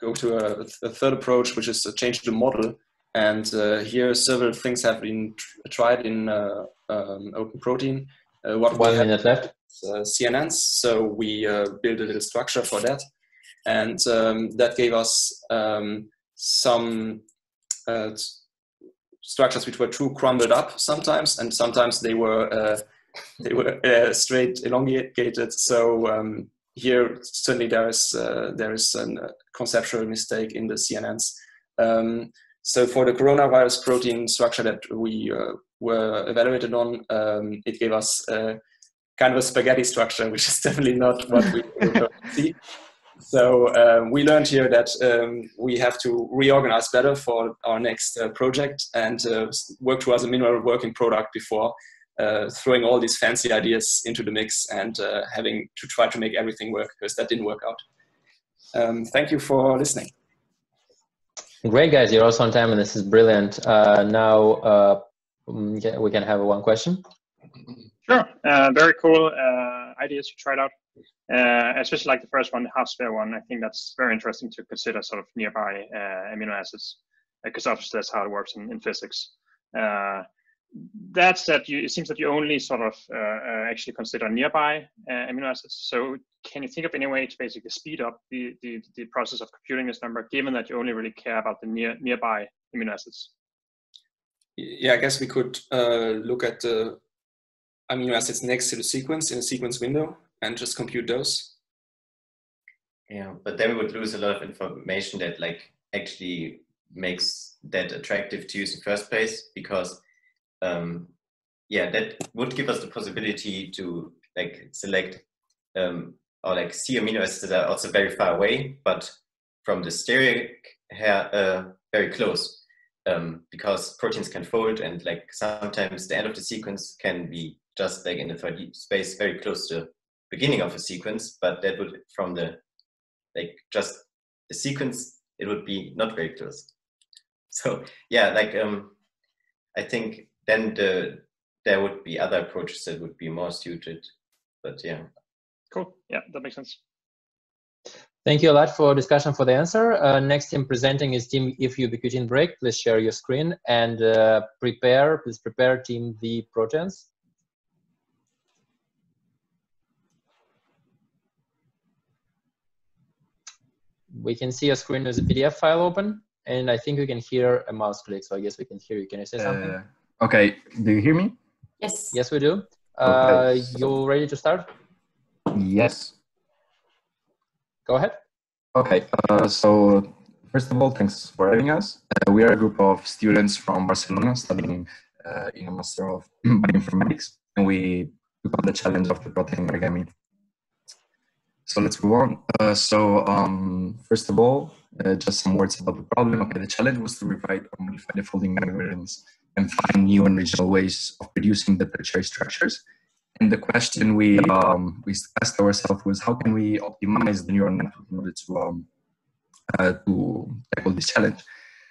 go to a, a, third approach, which is to change the model. And uh, here several things have been tr tried in uh, um, Open Protein. Uh, what One minute left. Uh, CNNs, so we built a little structure for that. And um, that gave us um, some structures which were too crumbled up sometimes, and sometimes they were uh, they were uh, straight elongated. So um, here certainly there is uh, there is a uh, conceptual mistake in the CNNs. Um, so for the coronavirus protein structure that we uh, were evaluated on, um, it gave us kind of a spaghetti structure, which is definitely not what we see. So um, we learned here that um, we have to reorganize better for our next uh, project and uh, work towards a minimal working product before uh, throwing all these fancy ideas into the mix and uh, having to try to make everything work because that didn't work out. Um, thank you for listening. Great, guys. You're also on time, and this is brilliant. Uh, now uh, mm, we can have one question. Sure. Uh, very cool uh, ideas you tried out, uh, especially like the first one, the half sphere one. I think that's very interesting to consider sort of nearby uh, amino acids, because obviously that's how it works in, in physics. Uh, that said, you, it seems that you only sort of uh, actually consider nearby amino acids. So can you think of any way to basically speed up the, the, the process of computing this number, given that you only really care about the near, nearby amino acids? Yeah, I guess we could look at the amino acids next to the sequence in a sequence window and just compute those. Yeah, but then we would lose a lot of information that like actually makes that attractive to use in first place because um, yeah, that would give us the possibility to like select um, or like see amino acids are also very far away, but from the steric hair uh, very close um, because proteins can fold and like sometimes the end of the sequence can be just like in the 3D space very close to beginning of a sequence, but that would from the like just the sequence, it would be not very close. So yeah, like um I think then the there would be other approaches that would be more suited. But yeah. Cool. Yeah, that makes sense. Thank you a lot for discussion for the answer. Uh, next team presenting is team if you ubiquitin break. Please share your screen and uh, prepare, please prepare team V proteins. we can see a screen with a PDF file open, and I think we can hear a mouse click. So I guess we can hear you. Can you say something? Uh, okay. Do you hear me? Yes. Yes, we do. Uh, okay. You ready to start? Yes. Go ahead. Okay. Uh, so first of all, thanks for having us. Uh, we are a group of students from Barcelona studying uh, in a Master of Bioinformatics, and we took on the challenge of the protein origami. So let's move on. Uh, so um, first of all, uh, just some words about the problem. Okay, the challenge was to rewrite or modify the folding algorithms and find new and original ways of producing the tertiary structures. And the question we um, we asked ourselves was, how can we optimize the neural network in order to um, uh, to tackle this challenge?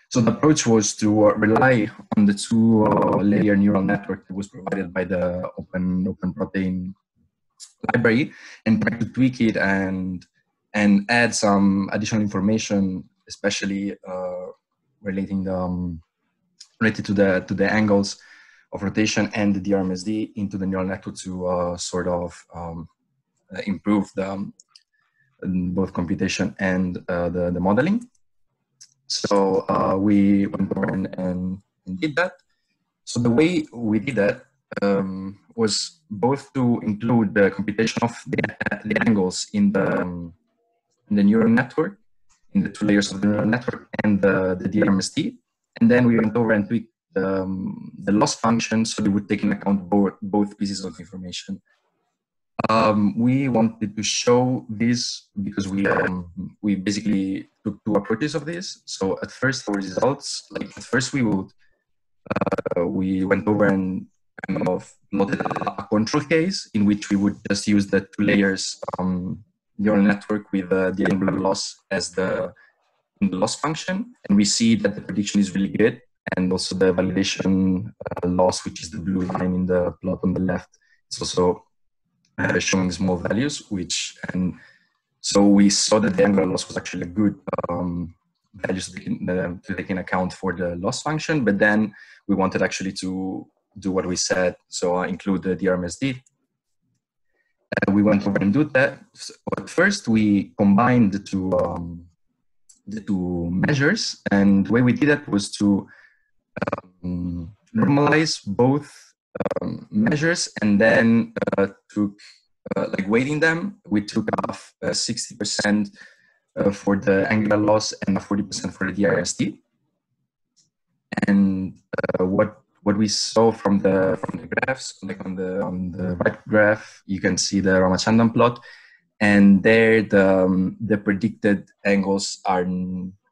So the approach was to uh, rely on the two-layer uh, neural network that was provided by the Open Open Protein library and try to tweak it and and add some additional information, especially uh, relating the um, related to the to the angles of rotation and the DRMSD into the neural network to uh, sort of um, improve the um, both computation and uh, the the modeling. So uh, we went over and, and, did that. So the way we did that um, was both to include the computation of the, the angles in the, um, in the neural network, in the two layers of the neural network, and the, the DRMSD. And then we went over and tweaked um, the loss function so we would take in account both, both pieces of information. Um, we wanted to show this because we um, we basically took two approaches of this. So at first, our results, like at first, we would uh, we went over and kind of plotted a control case in which we would just use the two layers um, neural network with uh, the angular loss as the, the loss function. And we see that the prediction is really good. And also the validation uh, loss, which is the blue line in the plot on the left, is also uh, showing small values, which, and so we saw that the angular loss was actually a good um, value uh, to take in account for the loss function. But then we wanted actually to do what we said, so I include the DRMSD. Uh, we went over and do that. So first, we combined the two, um, the two measures, and the way we did that was to um, normalize both um, measures, and then uh, took uh, like weighting them. We took off 60% uh, uh, for the angular loss and 40% for the DRSD. And uh, what what we saw from the from the graphs, like on the on the right graph, you can see the Ramachandran plot, and there the um, the predicted angles are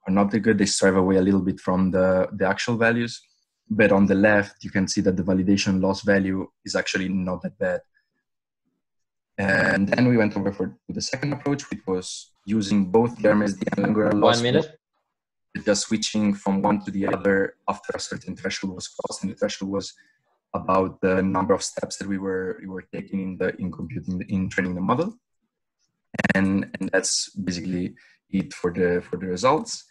are not that good. They strive away a little bit from the the actual values, but on the left you can see that the validation loss value is actually not that bad. And then we went over for the second approach, which was using both the RMSD and angular loss. One minute. Just switching from one to the other after a certain threshold was crossed, and the threshold was about the number of steps that we were we were taking in the in computing in training the model, and and that's basically it for the for the results.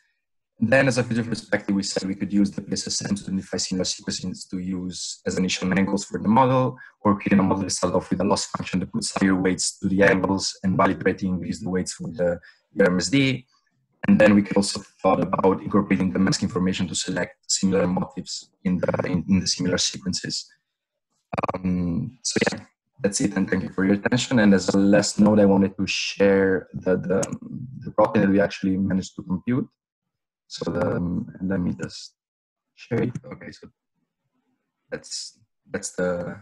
Then, as a future perspective, we said we could use the PSSM to identify similar sequences to use as initial angles for the model, or create a model that starts off with a loss function that puts higher weights to the angles and validating increase the weights for the RMSD. And then we could also thought about incorporating the mask information to select similar motifs in the in, in the similar sequences. Um, so yeah, that's it. And thank you for your attention. And as a last note, I wanted to share the the, the protein that we actually managed to compute. So the, um, let me just share it. Okay, so that's that's the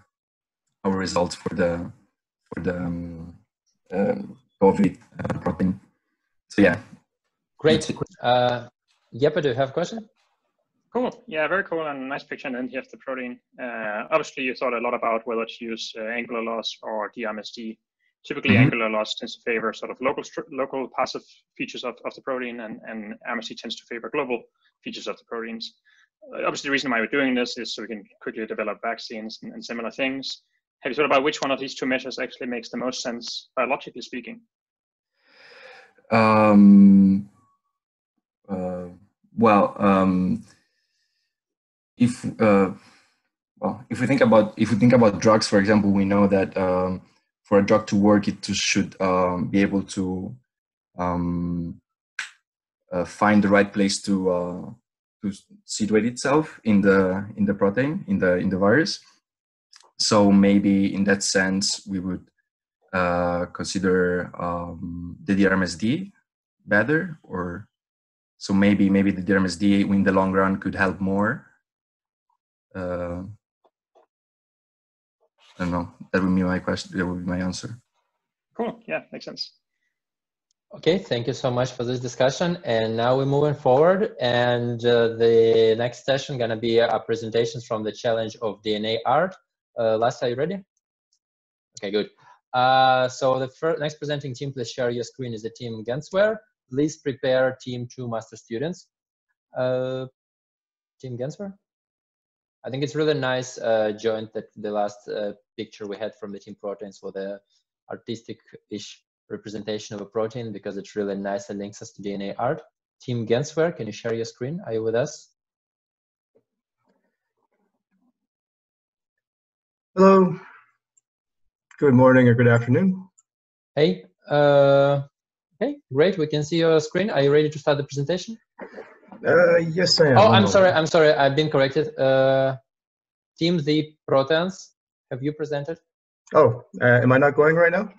our results for the for the um, uh, COVID uh, protein. So yeah. Great. Uh, Jeppe, do you have a question? Cool. Yeah, very cool and nice picture. And then you have the protein. Uh, obviously, you thought a lot about whether to use uh, angular loss or DRMSD. Typically, mm -hmm. angular loss tends to favor sort of local local passive features of, of the protein, and, and RMSD tends to favor global features of the proteins. Uh, obviously, the reason why we're doing this is so we can quickly develop vaccines and, and similar things. Have you thought about which one of these two measures actually makes the most sense, biologically speaking? Um, uh, well, um, if uh, well, if we think about if we think about drugs, for example, we know that um, for a drug to work, it should um, be able to um, uh, find the right place to uh, to situate itself in the in the protein in the in the virus. So maybe in that sense, we would uh, consider um, the DRMSD better, or so maybe maybe the DRMSD in the long run could help more. I don't know. That would be my question. That would be my answer. Cool. Yeah, makes sense. Okay, thank you so much for this discussion. And now we're moving forward. And uh, the next session gonna be uh, presentations from the challenge of DNA art. Uh, Lasse, are you ready? Okay, good. Uh, so the first, next presenting team, please share your screen is the team Genswear. Please prepare team two master students. Uh, team Genswear. I think it's really nice uh, joint that the last uh, picture we had from the team proteins for the artistic-ish representation of a protein because it really nice nicely links us to DNA art. Team Genswear, can you share your screen? Are you with us? Hello. Good morning or good afternoon. Hey. Uh, okay, great. We can see your screen. Are you ready to start the presentation? Uh, yes, I am. Oh, I'm sorry. I'm sorry. I've been corrected. Uh, team the proteins. Have you presented? Oh, uh, am I not going right now?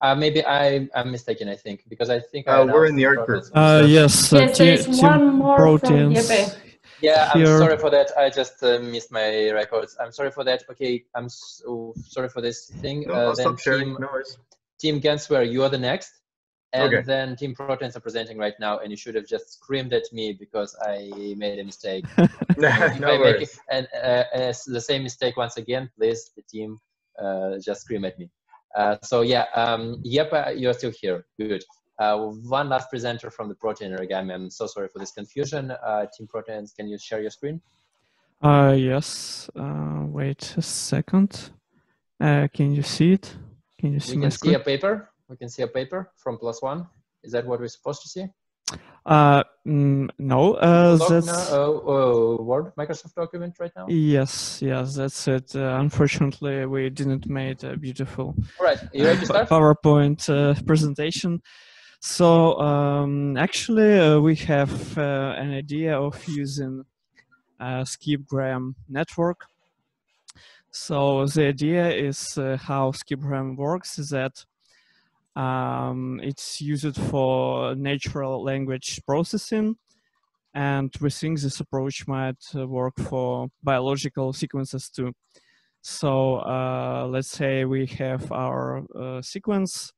Uh, maybe I, I'm mistaken, I think, because I think uh, we're in the art group. Uh, yes, yes there's one more proteins. From yeah, I'm Here. sorry for that. I just uh, missed my records. I'm sorry for that. Okay, I'm so sorry for this thing. No, uh, I'll then stop sharing. team, No worries. team Genswear, you are the next. And Okay. then Team Proteins are presenting right now, and you should have just screamed at me because I made a mistake. no if I make worries. it, and uh, as the same mistake once again, please, the team, uh, just scream at me. Uh, so yeah, um, Jeppe, you're still here. Good. Uh, one last presenter from the protein origami. I'm so sorry for this confusion. Uh, team Proteins, can you share your screen? Uh, yes. Uh, wait a second. Uh, can you see it? Can you see We my can screen? see a paper. We can see a paper from PLOS One. Is that what we're supposed to see? Uh, mm, no. Uh, Doc that's now? Oh, oh, Word, Microsoft document right now? yes, yes. That's it. Uh, unfortunately, we didn't make a beautiful All right, you ready to start? PowerPoint uh, presentation. So um, actually, uh, we have uh, an idea of using a skipgram network. So the idea is uh, how skipgram works is that um, it's used for natural language processing, and we think this approach might uh, work for biological sequences too. So uh, let's say we have our uh, sequence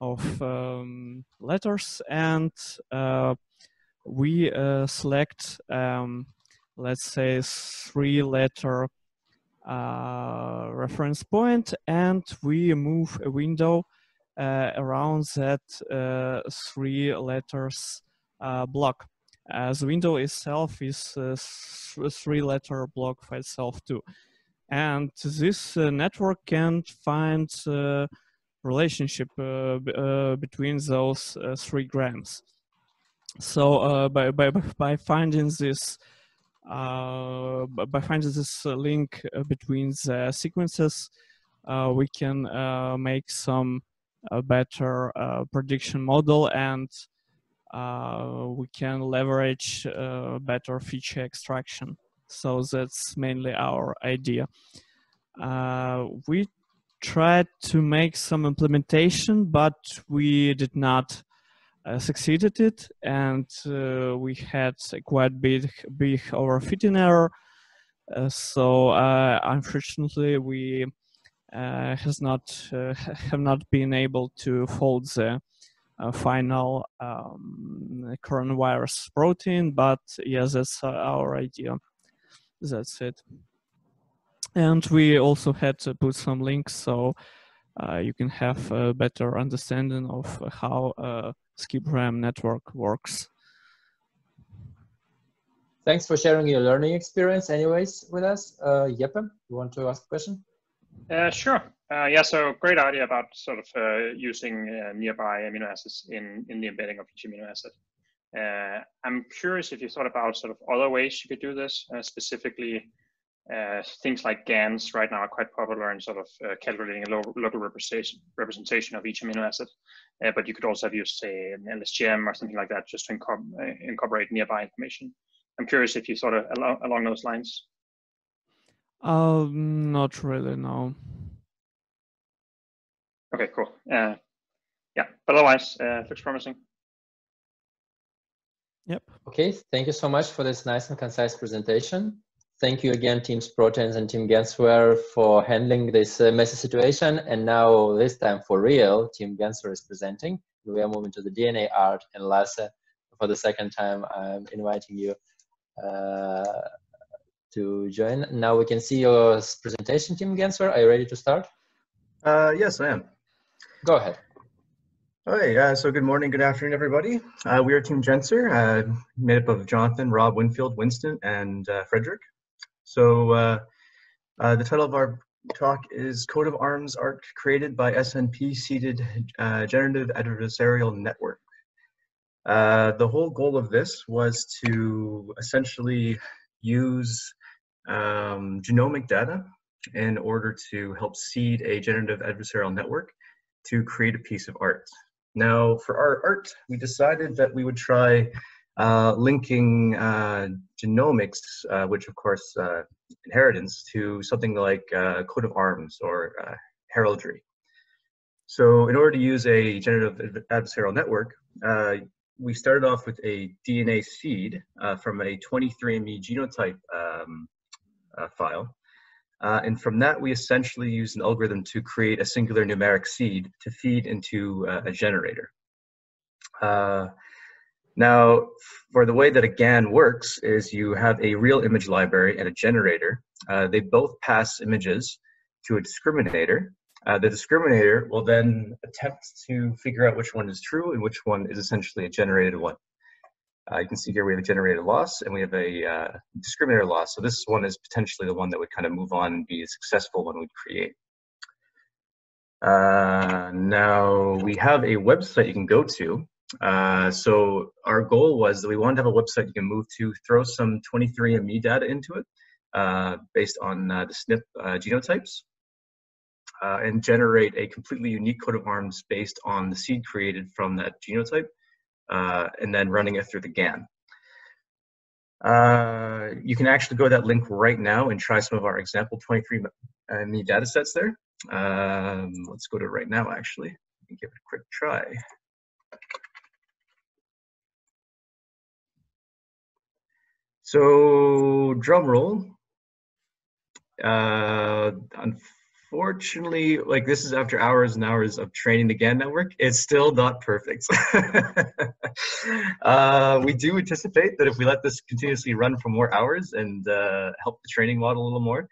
of um, letters and uh, we uh, select, um, let's say, three letter uh, reference point and we move a window Uh, around that uh, three letters uh, block. As the window itself is uh, a three letter block by itself too. And this network can find relationship uh, uh, between those uh, three grams. So by, by, by finding this by finding this link between the sequences, we can make some better prediction model and uh, we can leverage uh, better feature extraction. So that's mainly our idea. Uh, we tried to make some implementation, but we did not uh, succeeded it, and uh, we had a quite big big overfitting error. Uh, so uh, unfortunately, we uh, has not uh, have not been able to fold the final um, coronavirus protein. But yes, that's our idea. That's it and we also had to put some links so uh, you can have a better understanding of how a skipgram network works. Thanks for sharing your learning experience anyways with us. Uh, you want to ask a question? Uh, sure. Uh, yeah, so great idea about sort of uh, using uh, nearby amino acids in, in the embedding of each amino acid. Uh, I'm curious if you thought about sort of other ways you could do this, uh, specifically things like GANs right now are quite popular in sort of calculating a lo local representation, representation of each amino acid. But you could also have used, say, an LSTM or something like that just to incorpor incorporate nearby information. I'm curious if you thought of al along those lines. Um, not really, no. Okay, cool. Uh, yeah, but otherwise, uh, looks promising. Yep. Okay, thank you so much for this nice and concise presentation. Thank you again, Teams Proteins and Team Genswer for handling this uh, messy situation. And now this time for real, Team Genswer is presenting. We are moving to the DNA art and Lasse, for the second time, I'm inviting you uh, to join. Now we can see your presentation, Team Genswer. Are you ready to start? Uh, yes, I am. Go ahead. Hi, uh, so good morning, good afternoon, everybody. Uh, we are Team Genswer, uh, made up of Jonathan, Rob, Winfield, Winston, and uh, Frederick. So uh, uh, the title of our talk is Coat of Arms Art Created by SNP Seeded uh, Generative Adversarial Network. Uh, the whole goal of this was to essentially use um, genomic data in order to help seed a generative adversarial network to create a piece of art. Now, for our art, we decided that we would try uh, linking uh, genomics, uh, which of course uh, inheritance, to something like uh, coat of arms or uh, heraldry. So in order to use a generative adversarial network, we started off with a DNA seed from a 23andMe genotype um, file. and from that, we essentially use an algorithm to create a singular numeric seed to feed into a generator. Now, for the way that a GAN works is you have a real image library and a generator. Uh, they both pass images to a discriminator. Uh, the discriminator will then attempt to figure out which one is true and which one is essentially a generated one. Uh, you can see here we have a generated loss and we have a uh, discriminator loss. So this one is potentially the one that would kind of move on and be a successful one we'd create. Uh, now we have a website you can go to uh, so our goal was that we wanted to have a website you can move to, throw some 23andMe data into it uh, based on uh, the SNP genotypes, and generate a completely unique coat of arms based on the seed created from that genotype, and then running it through the GAN. you can actually go to that link right now and try some of our example 23andMe data sets there. Um, let's go to right now, actually, and give it a quick try. So drum roll. Uh, unfortunately, like this is after hours and hours of training the GAN network, it's still not perfect. uh, we do anticipate that if we let this continuously run for more hours and uh, help the training model a little more,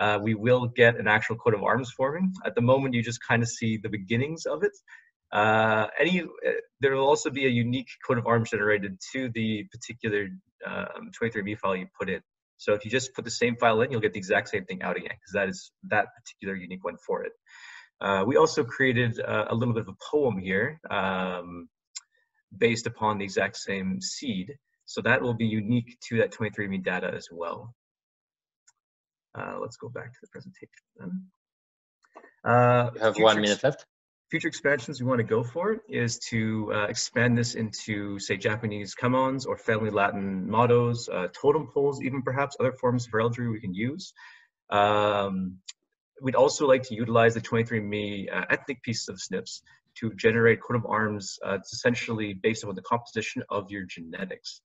uh, we will get an actual coat of arms forming. At the moment, you just kind of see the beginnings of it. Uh, any, uh, there will also be a unique coat of arms generated to the particular um, 23andMe file you put in. So if you just put the same file in, you'll get the exact same thing out again because that is that particular unique one for it. Uh, we also created uh, a little bit of a poem here um, based upon the exact same seed. So that will be unique to that 23andMe data as well. Uh, let's go back to the presentation then. Uh, you have one minute left future expansions we want to go for is to uh, expand this into, say, Japanese kamons or family Latin mottos, uh, totem poles, even perhaps other forms of heraldry we can use. Um, we'd also like to utilize the 23andMe uh, ethnic pieces of SNPs to generate coat of arms. Uh, it's essentially based on the composition of your genetics.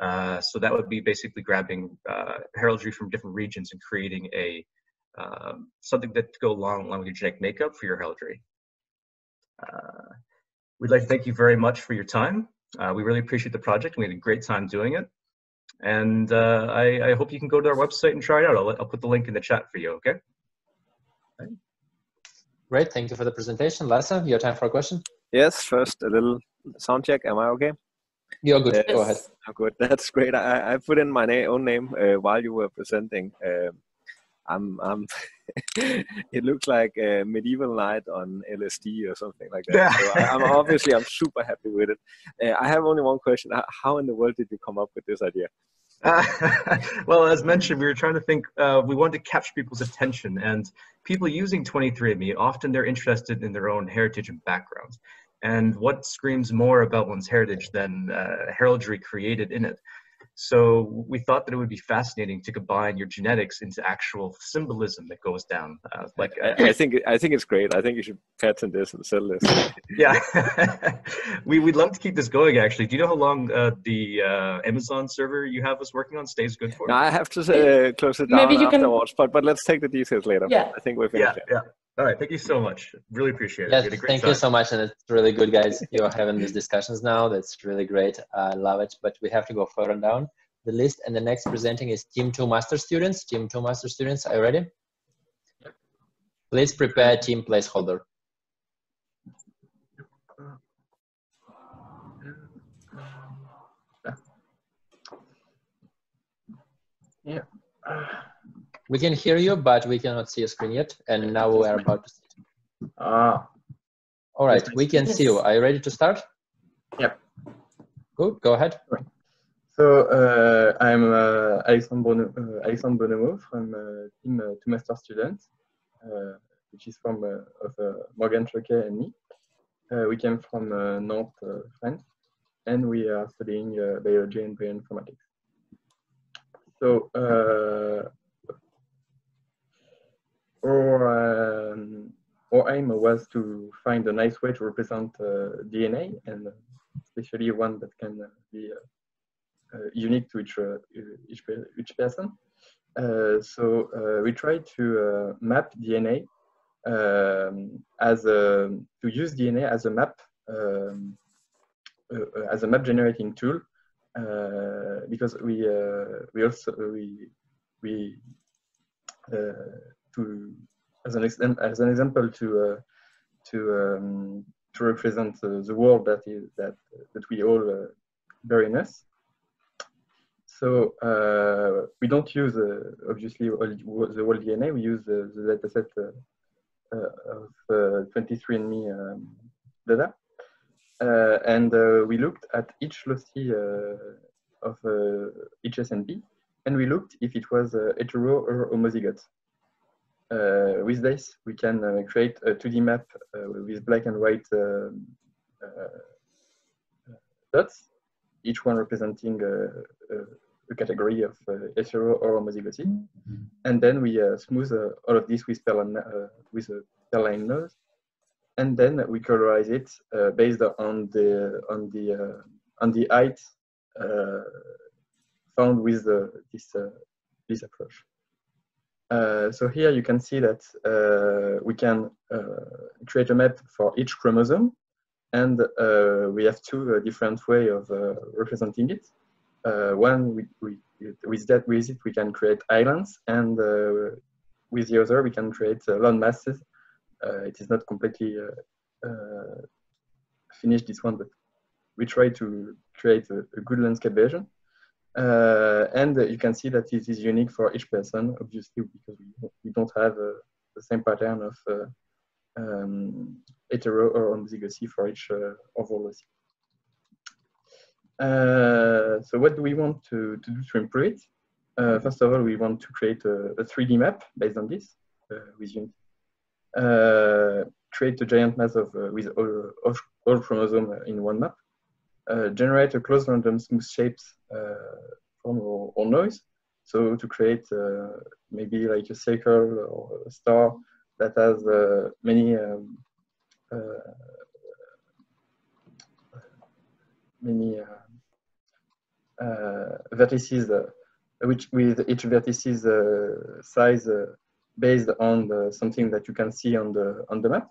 Uh, so that would be basically grabbing uh, heraldry from different regions and creating a um, something that to go along, along with your genetic makeup for your heraldry. Uh, we'd like to thank you very much for your time. Uh, we really appreciate the project. We had a great time doing it. And uh, I, I, hope you can go to our website and try it out. I'll, I'll put the link in the chat for you, okay? okay? Great, thank you for the presentation. Lasse, your time for a question? Yes, first a little sound check. Am I okay? You're good, yes. go ahead. I'm good, that's great. I, I put in my na own name uh, while you were presenting. Um, I'm, I'm it looks like a medieval knight on LSD or something like that. Yeah. so I, am obviously I'm super happy with it. Uh, I have only one question: How in the world did you come up with this idea? Uh, well, as mentioned, we were trying to think. Uh, we wanted to capture people's attention, and people using 23andMe often they're interested in their own heritage and background. And what screams more about one's heritage than uh, heraldry created in it? So we thought that it would be fascinating to combine your genetics into actual symbolism that goes down. Uh, like I, I, think I think it's great. I think you should patent this and sell this. yeah, we we'd love to keep this going. Actually, do you know how long uh, the uh, Amazon server you have us working on stays good for? No, I have to uh, close it down Maybe you afterwards, can... but but let's take the details later. Yeah, I think we're finished. Yeah, yeah. All right, thank you so much. Really appreciate it. Yes, thank time. you so much, and it's really good, guys. You're having these discussions now. That's really great. I love it. But we have to go further down the list, and the next presenting is Team Two Master students. Team Two Master students, are you ready? Please prepare team placeholder. Yeah. We can hear you, but we cannot see your screen yet. And now we are about to see. Ah. All right, we can yes. see you. Are you ready to start? Yep. Good, go ahead. So uh, I'm uh, Alexandre, uh, Alexandre Bonhomme from uh, Team uh, Two Master Students, uh, which is from of Morgan Choquet and me. we came from Nantes, France, and we are studying biology and bioinformatics. So our, um, our aim was to find a nice way to represent uh, DNA and especially one that can be uh, unique to each, uh, each, each person. Uh, so we tried to map DNA um, as a, to use DNA as a map um, as a map generating tool because we we also we we to as an example as an example to uh, to um, to represent uh, the world that is that that we all uh, bear in us. So uh, we don't use uh, obviously all, the whole DNA. We use the, the dataset of 23andMe um, data, and we looked at each lossy of each SNP, and we looked if it was hetero or homozygote. Uh, with this, we can uh, create a 2D map uh, with black and white dots, each one representing a category of hetero or homozygote. And then we smooth all of this with, with a Perlin noise and then we colorize it uh, based on the on the uh, on the height uh, found with this this approach. Uh, so here you can see that uh, we can uh, create a map for each chromosome, and uh, we have two uh, different way of representing it. one, we, we, with that with it we can create islands, and with the other we can create land masses. it is not completely finished this one, but we try to create a, a good landscape version. Uh, and you can see that it is unique for each person, obviously, because we, don't have uh, the same pattern of uh, um, hetero or homozygosy for each uh, homology. Uh, so what do we want to, to do to improve it? Uh, first of all, we want to create a, a 3D map based on this uh, with Unity. Create a giant mass of with all, all, all chromosomes in one map. Generate a closed random smooth shapes from or, or, noise. So to create maybe like a circle or a star that has uh, many um, uh, many uh, vertices, which with each vertices size based on the, something that you can see on the on the map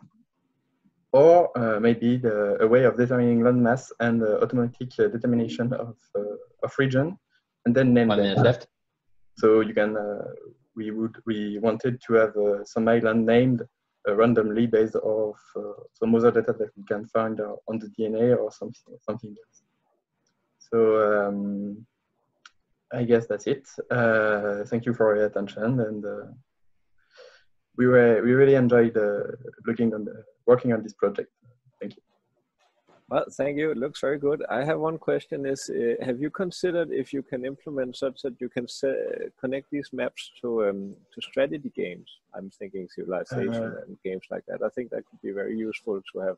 or uh, maybe the, a way of determining landmass and uh, automatic uh, determination of, of region and then name One them. left. So you can we would we wanted to have uh, some island named uh, randomly based off uh, some other data that we can find on the DNA or something something else. So um, I guess that's it. thank you for your attention and we were we really enjoyed looking on the working on this project. Thank you. Well, thank you. It looks very good. I have one question: Is uh, have you considered if you can implement such that you can connect these maps to um, to strategy games? I'm thinking civilization Uh, and games like that. I think that could be very useful to have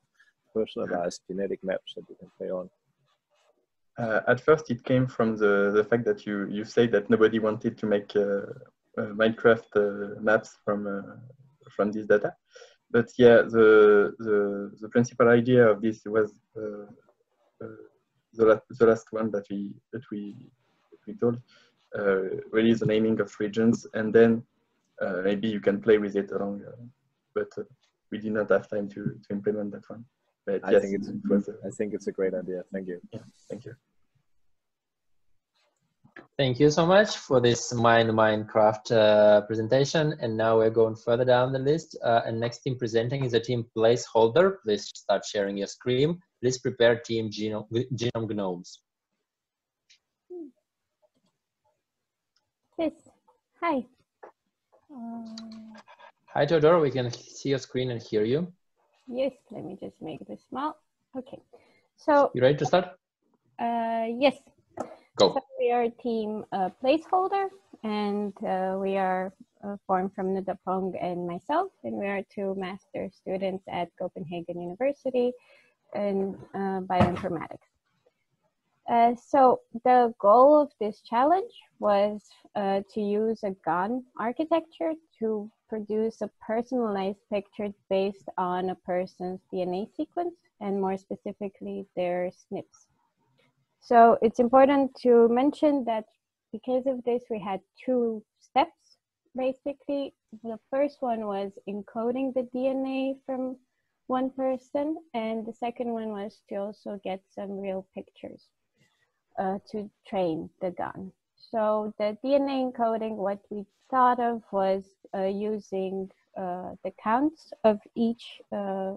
personalized genetic maps that you can play on. Uh, at first, it came from the, the fact that you, you say that nobody wanted to make uh, uh, Uh, Minecraft uh, maps from uh, from this data. But yeah, the, the, the principal idea of this was uh, uh the, last, the last one that we that we that we told, uh, really the naming of regions, and then maybe you can play with it along. but we did not have time to, to implement that one. But I yes, think it's it was, I think it's a great idea. Thank you. Yeah, thank you. Thank you so much for this Mind Minecraft uh, presentation. And now we're going further down the list. Uh, and next team presenting is a team placeholder. Please start sharing your screen. Please prepare team genome, genome gnomes. Yes. Hi. Uh, Hi, Teodoro. We can see your screen and hear you. yes. Let me just make this small. Okay. So. You ready to start? Uh, yes. Go. So we are a team uh, placeholder, and uh, we are uh, formed from Nudapong and myself, and we are two master students at Copenhagen University in uh, bioinformatics. Uh, so the goal of this challenge was uh, to use a GAN architecture to produce a personalized picture based on a person's DNA sequence, and more specifically, their SNPs. So it's important to mention that because of this, we had two steps, basically. The first one was encoding the DNA from one person, and the second one was to also get some real pictures uh, to train the GAN. So the DNA encoding, what we thought of was uh, using uh, the counts of each uh,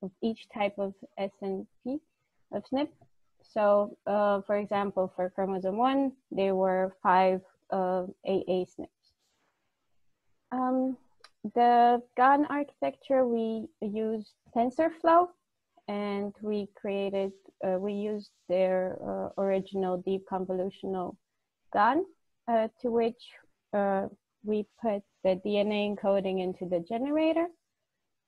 of each type of SNP of SNP so, uh, for example, for chromosome 1, there were five uh, AA SNPs. Um, the GAN architecture, we used TensorFlow and we created, uh, we used their uh, original deep convolutional GAN uh, to which uh, we put the DNA encoding into the generator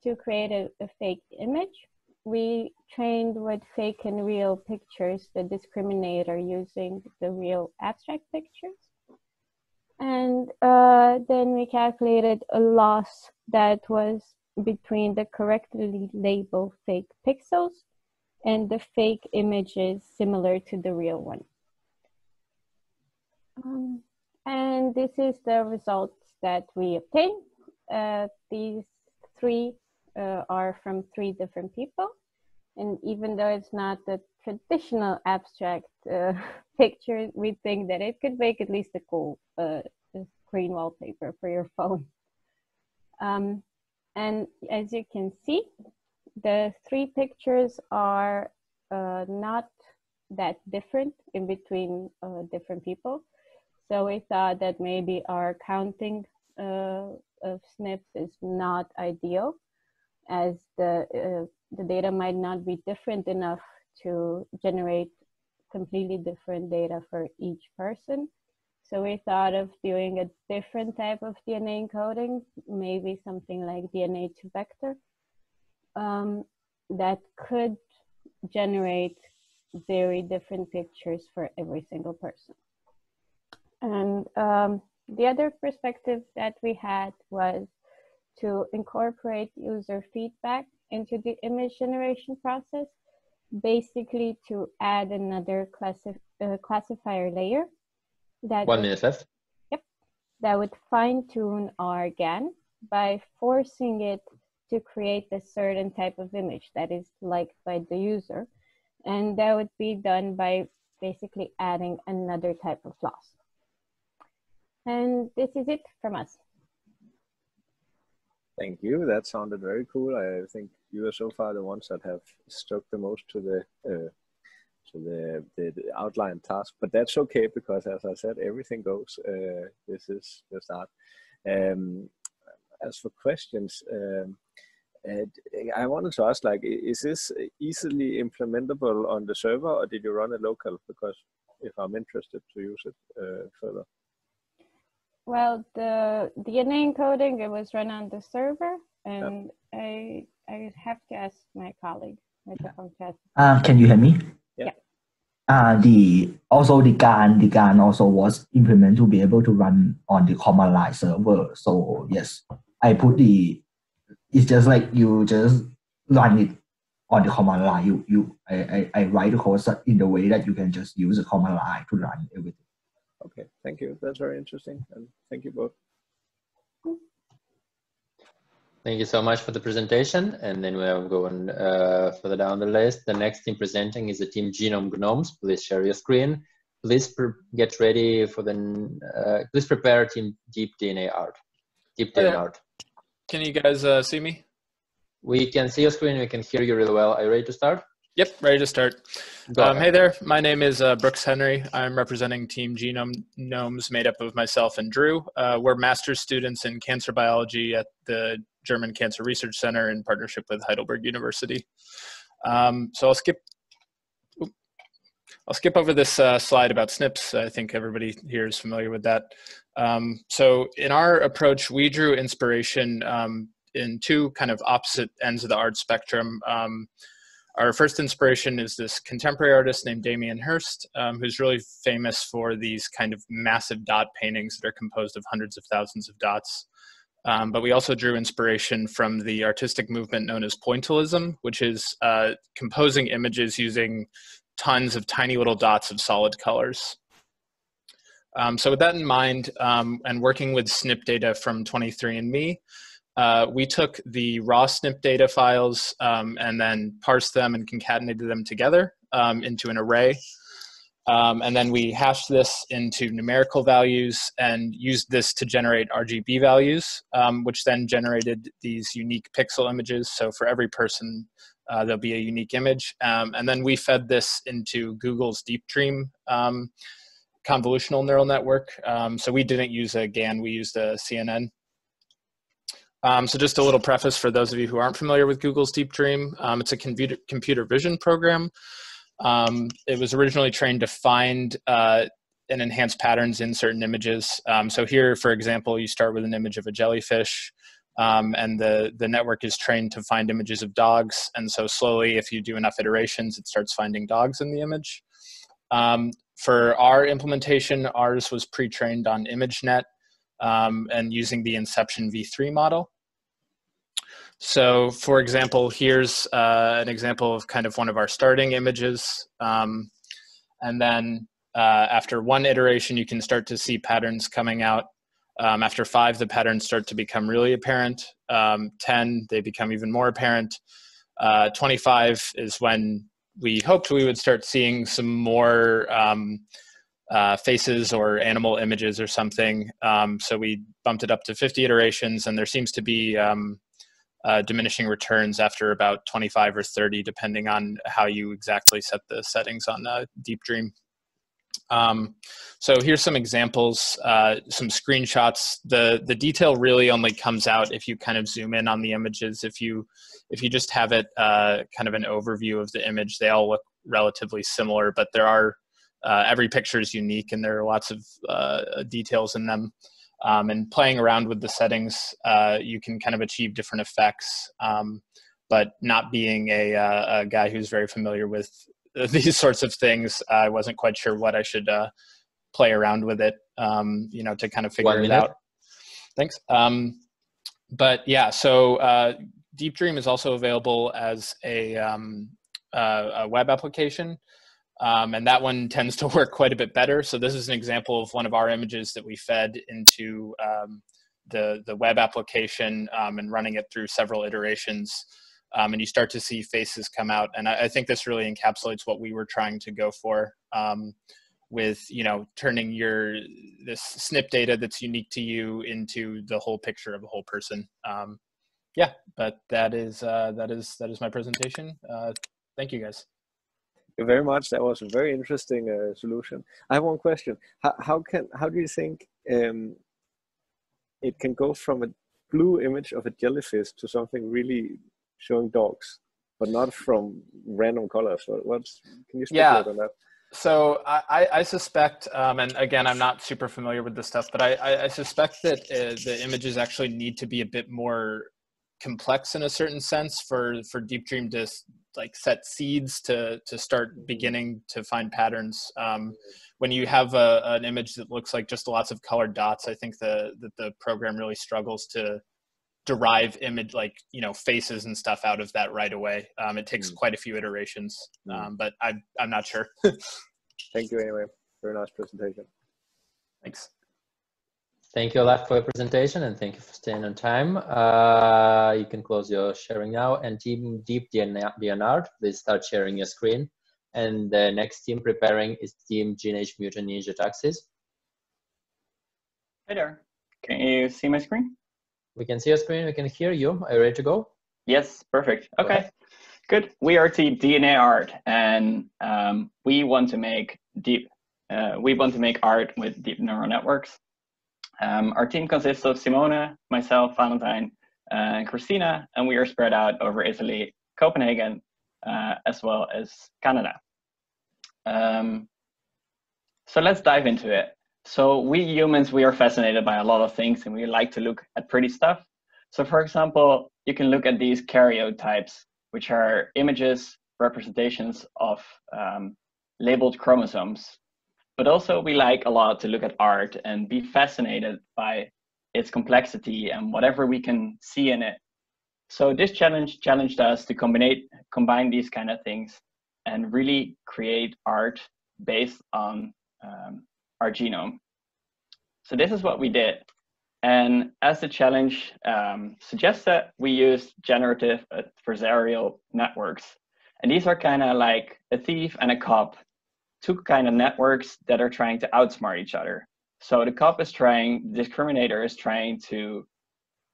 to create a, a fake image we trained with fake and real pictures, the discriminator using the real abstract pictures. And uh, then we calculated a loss that was between the correctly labeled fake pixels and the fake images similar to the real one. Um, and this is the results that we obtain. Uh, these three uh, are from three different people. And even though it's not the traditional abstract uh, picture, we think that it could make at least a cool uh, screen wallpaper for your phone. Um, and as you can see, the three pictures are uh, not that different in between uh, different people. So we thought that maybe our counting uh, of SNPs is not ideal as the, uh, the data might not be different enough to generate completely different data for each person. So we thought of doing a different type of DNA encoding, maybe something like DNA to vector, um, that could generate very different pictures for every single person. And um, the other perspective that we had was to incorporate user feedback into the image generation process, basically to add another classi uh, classifier layer. That One would, minute left. Yep. That would fine tune our GAN by forcing it to create a certain type of image that is liked by the user. And that would be done by basically adding another type of loss. And this is it from us. Thank you. That sounded very cool. I think you are so far the ones that have stuck the most to the uh, to the, the, the outline task. But that's okay because, as I said, everything goes. Uh, this is the start. Um, as for questions, um, I wanted to ask, like, is this easily implementable on the server, or did you run it local? Because if I'm interested to use it uh, further. Well, the DNA encoding, it was run on the server, and yep. I I have to ask my colleague. Uh, can you hear me? Yeah. Uh, the also the GAN the GAN also was implemented to be able to run on the command line server. So yes, I put the. It's just like you just run it on the command line. You you I I, I write the code in the way that you can just use the command line to run everything. Okay, thank you. That's very interesting, and thank you both. Thank you so much for the presentation. And then we're going uh, further down the list. The next team presenting is the team Genome Gnomes. Please share your screen. Please get ready for the, uh, please prepare team Deep DNA Art. Deep DNA Art. Can you guys uh, see me? We can see your screen. We can hear you really well. Are you ready to start? Yep, ready to start. Um, hey there, my name is uh, Brooks Henry. I'm representing Team Genome Gnomes made up of myself and Drew. Uh, we're master's students in cancer biology at the German Cancer Research Center in partnership with Heidelberg University. Um, so I'll skip I'll skip over this uh, slide about SNPs. I think everybody here is familiar with that. Um, so in our approach, we drew inspiration um, in two kind of opposite ends of the art spectrum. Our first inspiration is this contemporary artist named Damien Hirst, um, who's really famous for these kind of massive dot paintings that are composed of hundreds of thousands of dots. Um, but we also drew inspiration from the artistic movement known as pointillism, which is uh, composing images using tons of tiny little dots of solid colors. Um, so with that in mind, um, and working with SNP data from 23andMe, uh, we took the raw SNP data files um, and then parsed them and concatenated them together um, into an array. Um, and then we hashed this into numerical values and used this to generate RGB values, um, which then generated these unique pixel images. So for every person, uh, there'll be a unique image. Um, and then we fed this into Google's Deep Dream um, convolutional neural network. So we didn't use a GAN, we used a CNN. Um, so just a little preface for those of you who aren't familiar with Google's Deep Dream. it's a computer, computer vision program um, it was originally trained to find uh, and enhance patterns in certain images. Um, so here, for example, you start with an image of a jellyfish, um, and the, the network is trained to find images of dogs. And so slowly, if you do enough iterations, it starts finding dogs in the image. Um, for our implementation, ours was pre-trained on ImageNet um, and using the Inception v3 model. So for example, here's uh, an example of kind of one of our starting images. Um, and then uh, after one iteration, you can start to see patterns coming out Um, after five, the patterns start to become really apparent. Um, 10, they become even more apparent. Uh, 25 is when we hoped we would start seeing some more um, uh, faces or animal images or something. Um, so we bumped it up to 50 iterations, and there seems to be um, uh, diminishing returns after about 25 or 30, depending on how you exactly set the settings on uh, Deep Dream. Um, so here's some examples, uh, some screenshots. The the detail really only comes out if you kind of zoom in on the images. If you if you just have it uh, kind of an overview of the image, they all look relatively similar, but there are uh, every picture is unique and there are lots of uh, details in them. Um, and playing around with the settings, uh, you can kind of achieve different effects. Um, but not being a, uh, a, guy who's very familiar with these sorts of things, I wasn't quite sure what I should uh, play around with it, um, you know, to kind of figure it out. Thanks. Um, but yeah, so uh, Deep Dream is also available as a, um, uh, a web application. Um, and that one tends to work quite a bit better. So this is an example of one of our images that we fed into um, the, the web application um, and running it through several iterations. Um, and you start to see faces come out. And I, I, think this really encapsulates what we were trying to go for um, with, you know, turning your, this SNP data that's unique to you into the whole picture of a whole person. Um, yeah, but that is, uh, that is, that is my presentation. Uh, thank you guys you very much. That was a very interesting uh, solution. I have one question. How, how can how do you think um, it can go from a blue image of a jellyfish to something really showing dogs, but not from random colors? What, what's can you speculate yeah. on that? So I, I suspect, um, and again, I'm not super familiar with this stuff, but I, I suspect that uh, the images actually need to be a bit more complex in a certain sense for for Deep Dream to like set seeds to to start beginning to find patterns. Um, when you have a, an image that looks like just lots of colored dots, I think the that the program really struggles to derive image like you know faces and stuff out of that right away. Um, it takes mm. quite a few iterations, mm. um, but I'm I'm not sure. Thank you anyway. Very nice presentation. Thanks. Thank you, a lot for your presentation, and thank you for staying on time. Uh, you can close your sharing now. And Team Deep DNR, please start sharing your screen. And the next team preparing is Team Gene Mutant Ninja Taxis. Hey there. Can you see my screen? We can see your screen. We can hear you. Are you ready to go? Yes, perfect. Okay, good. We are Team DNA Art, and um, we want to make deep. Uh, we want to make art with deep neural networks. Um, our team consists of Simone, myself, Valentine, uh, and Christina, and we are spread out over Italy, Copenhagen, uh, as well as Canada. Um, so let's dive into it. So we humans, we are fascinated by a lot of things and we like to look at pretty stuff. So for example, you can look at these karyotypes, which are images, representations of um, labeled chromosomes but also we like a lot to look at art and be fascinated by its complexity and whatever we can see in it. So this challenge challenged us to combine combine these kind of things and really create art based on um, our genome. So this is what we did. And as the challenge um, that we used generative adversarial networks. And these are kind of like a thief and a cop two kind of networks that are trying to outsmart each other. So the cop is trying, the discriminator is trying to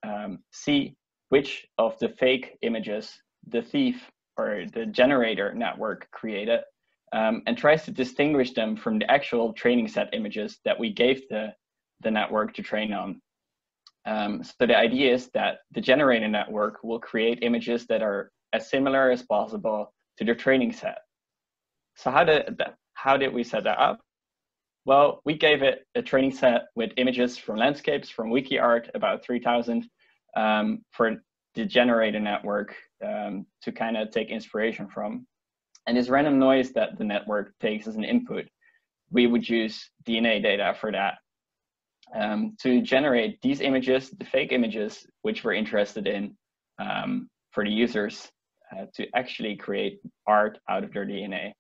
um, see which of the fake images the thief or the generator network created um, and tries to distinguish them from the actual training set images that we gave the, the network to train on. Um, so the idea is that the generator network will create images that are as similar as possible to the training set. So how that, how did we set that up? Well, we gave it a training set with images from landscapes from WikiArt, about 3,000, um, for the generator network um, to kind of take inspiration from. And this random noise that the network takes as an input, we would use DNA data for that um, to generate these images, the fake images, which we're interested in um, for the users uh, to actually create art out of their DNA.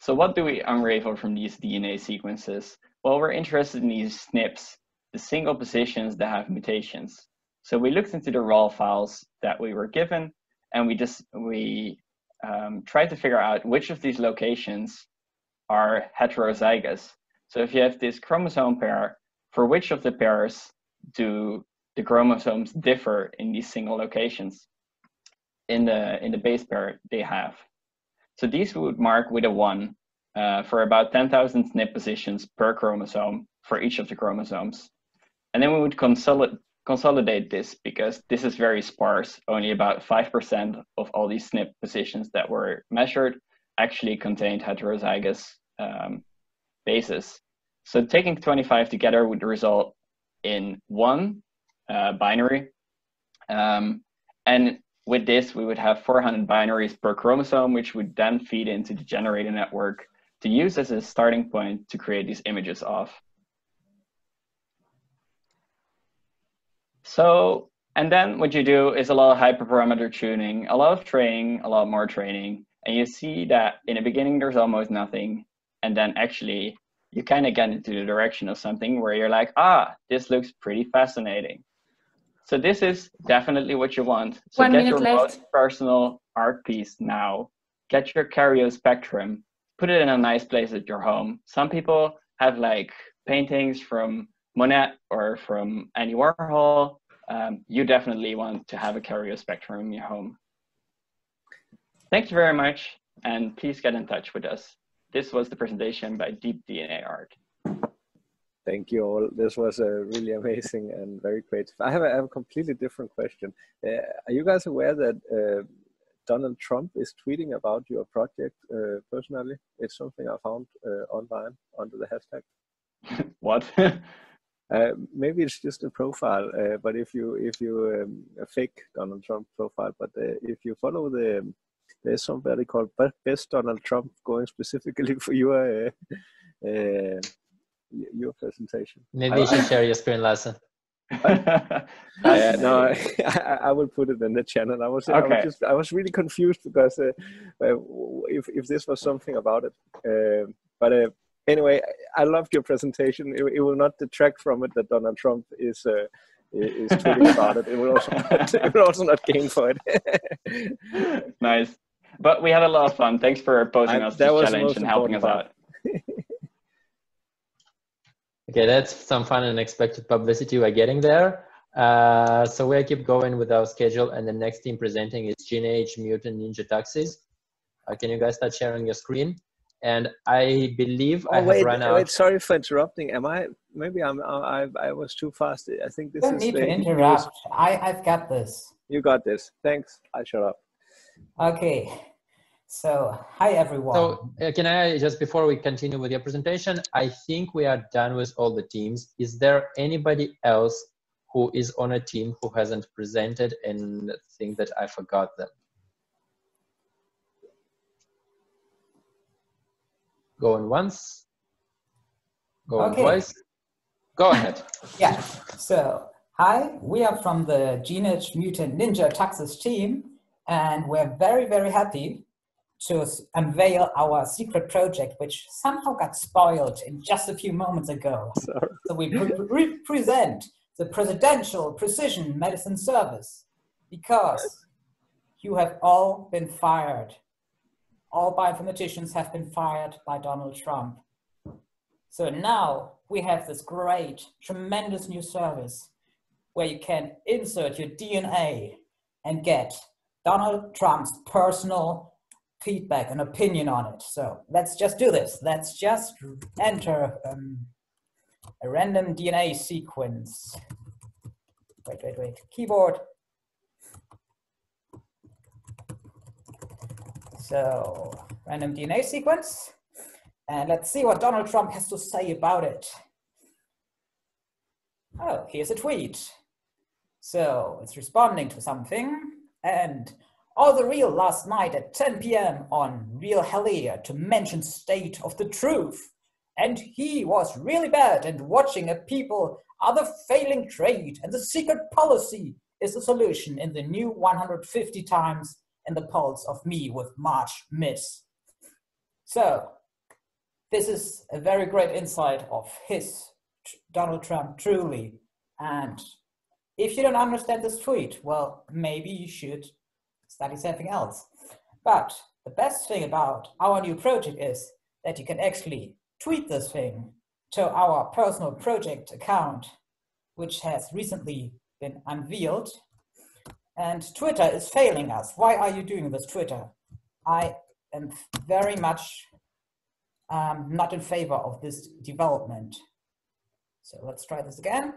So what do we unravel from these DNA sequences? Well, we're interested in these SNPs. the single positions that have mutations. So we looked into the raw files that we were given, and we just we um, tried to figure out which of these locations are heterozygous. So if you have this chromosome pair, for which of the pairs do the chromosomes differ in these single locations in the in the base pair they have? So these would mark with a one uh, for about 10,000 SNP positions per chromosome for each of the chromosomes. And then we would consolidate consolidate this because this is very sparse. Only about 5% of all these SNP positions that were measured actually contained heterozygous um, bases. So taking 25 together would result in one uh, binary. Um, and with this, we would have 400 binaries per chromosome, which would then feed into the generator network to use as a starting point to create these images of. So, and then what you do is a lot of hyperparameter tuning, a lot of training, a lot more training. And you see that in the beginning, there's almost nothing. And then actually, you kind of get into the direction of something where you're like, ah, this looks pretty fascinating. So this is definitely what you want. So One get your left. most personal art piece now. Get your Carrier Spectrum. Put it in a nice place at your home. Some people have like paintings from Monet or from Andy Warhol. Um, you definitely want to have a Carrier Spectrum in your home. Thank you very much, and please get in touch with us. This was the presentation by Deep DNA Art. Thank you all. This was uh, really amazing and very creative. I have a, I have a completely different question. Uh, are you guys aware that uh, Donald Trump is tweeting about your project uh, personally? It's something I found uh, online under the hashtag. what? Uh, maybe it's just a profile, uh, but if you if you um, a fake Donald Trump profile, but uh, if you follow the um, there's somebody called Be- Best Donald Trump going specifically for your uh, uh, your presentation. Maybe I- you should share your screen, Lasse. uh, no, I, I will put it in the channel. I was, I was just, I was really confused because uh, uh, if if this was something about it, uh, but uh, anyway, I loved your presentation. It, it will not detract from it that Donald Trump is uh, is tweeting about it. It will also not, it will also not gain for it. nice. But we had a lot of fun. Thanks for posing I- us that this was the challenge and helping us important out. Okay, that's some fun and unexpected publicity we're getting there. Uh, so we'll keep going with our schedule, and the next team presenting is Gene Age Mutant Ninja Taxis. Uh, can you guys start sharing your screen? And I believe I Oh have wait, run out. wait! Sorry for interrupting. Am I? Maybe I'm. I I was too fast. I think this Don't is need the to interrupt. I, I've got this. You got this. Thanks. I shut up. Okay. So, hi everyone. So uh, can I just before we continue with your presentation, I think we are done with all the teams. Is there anybody else who is on a team who hasn't presented and think that I forgot them? Go Going once, going Okay. twice. Go ahead. Yeah. So, hi, we are from the Gene Mutant Ninja Taxis team, and we're very, very happy to unveil our secret project, which somehow got spoiled in just a few moments ago. So, we pre- pre- present the Presidential Precision Medicine Service because you have all been fired. All bioinformaticians have been fired by Donald Trump. So now we have this great, tremendous new service where you can insert your DNA and get Donald Trump's personal feedback and opinion on it. So let's just do this. Let's just enter um, a random DNA sequence. Wait, wait, wait. Keyboard. So, random DNA sequence. And let's see what Donald Trump has to say about it. Oh, here's a tweet. So it's responding to something. And all the real last night at 10 p.m. on Real Hellier to mention state of the truth. And he was really bad and watching a people other failing trade and the secret policy is the solution in the new 150 times in the pulse of me with March Miss. So this is a very great insight of his Donald Trump truly? And if you don't understand this tweet, well, maybe you should study something else. But the best thing about our new project is that you can actually tweet this thing to our personal project account, which has recently been unveiled. And Twitter is failing us. Why are you doing this, Twitter? I am very much um, not in favor of this development. So let's try this again.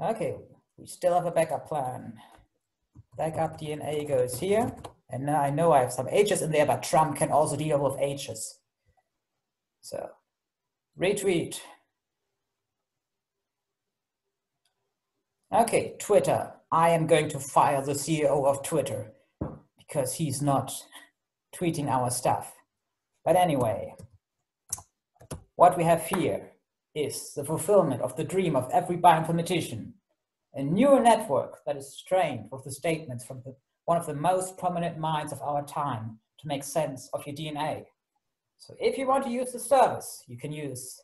Okay, we still have a backup plan. Backup DNA goes here. And now I know I have some H's in there, but Trump can also deal with H's. So retweet. Okay, Twitter. I am going to fire the CEO of Twitter because he's not tweeting our stuff. But anyway, what we have here is the fulfillment of the dream of every bioinformatician, a neural network that is trained with the statements from the, one of the most prominent minds of our time to make sense of your DNA. So if you want to use the service, you can use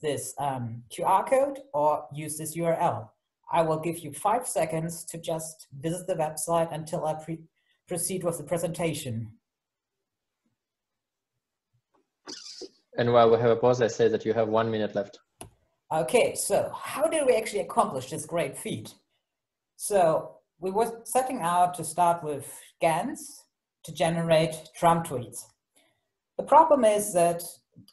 this um, QR code or use this URL. I will give you five seconds to just visit the website until I proceed with the presentation. And while we have a pause, I say that you have one minute left. Okay, so how did we actually accomplish this great feat? So we were setting out to start with GANs to generate Trump tweets. The problem is that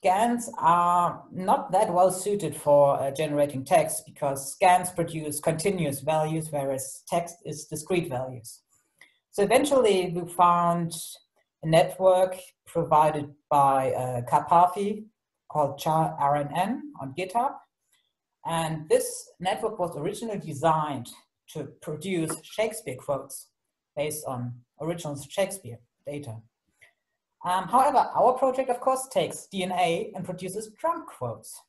GANs are not that well suited for uh, generating text because GANs produce continuous values, whereas text is discrete values. So eventually we found a network provided by uh, Karpathy called CharRNN on GitHub. And this network was originally designed to produce Shakespeare quotes based on original Shakespeare data. Um, however, our project, of course, takes DNA and produces Trump quotes.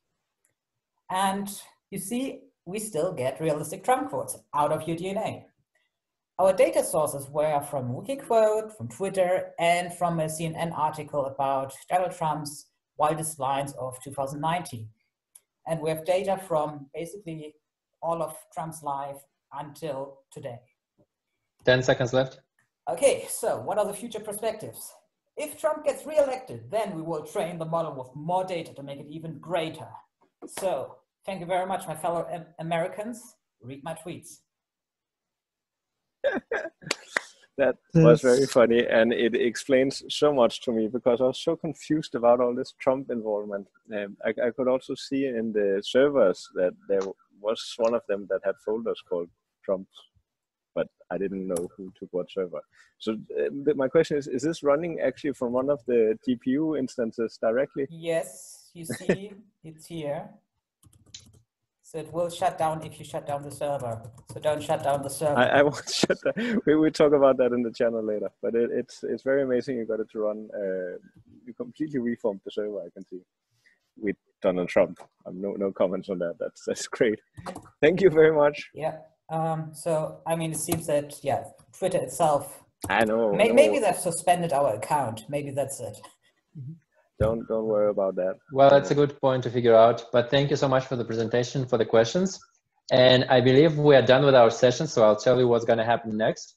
And you see, we still get realistic Trump quotes out of your DNA. Our data sources were from Wikiquote, from Twitter, and from a CNN article about Donald Trump's wildest lines of 2019. And we have data from basically all of Trump's life until today. 10 seconds left. Okay, so what are the future perspectives? If Trump gets reelected, then we will train the model with more data to make it even greater. So thank you very much, my fellow Americans. Read my tweets. that was very funny and it explains so much to me because i was so confused about all this trump involvement. Um, I, I, could also see in the servers that there was one of them that had folders called trump but i didn't know who took what server. So uh, my question is is this running actually from one of the gpu instances directly? Yes you see it's here so it will shut down if you shut down the server. So don't shut down the server. I, I won't shut down. We will talk about that in the channel later. But it, it's it's very amazing you got it to run. Uh, you completely reformed the server. I can see with Donald Trump. Um, no no comments on that. That's that's great. Thank you very much. Yeah. Um. So I mean, it seems that yeah, Twitter itself. I know. May, I know. Maybe they've suspended our account. Maybe that's it. Don't don't worry about that. Well that's a good point to figure out but thank you so much for the presentation for the questions. And i believe we are done with our session so i'll tell you what's going to happen next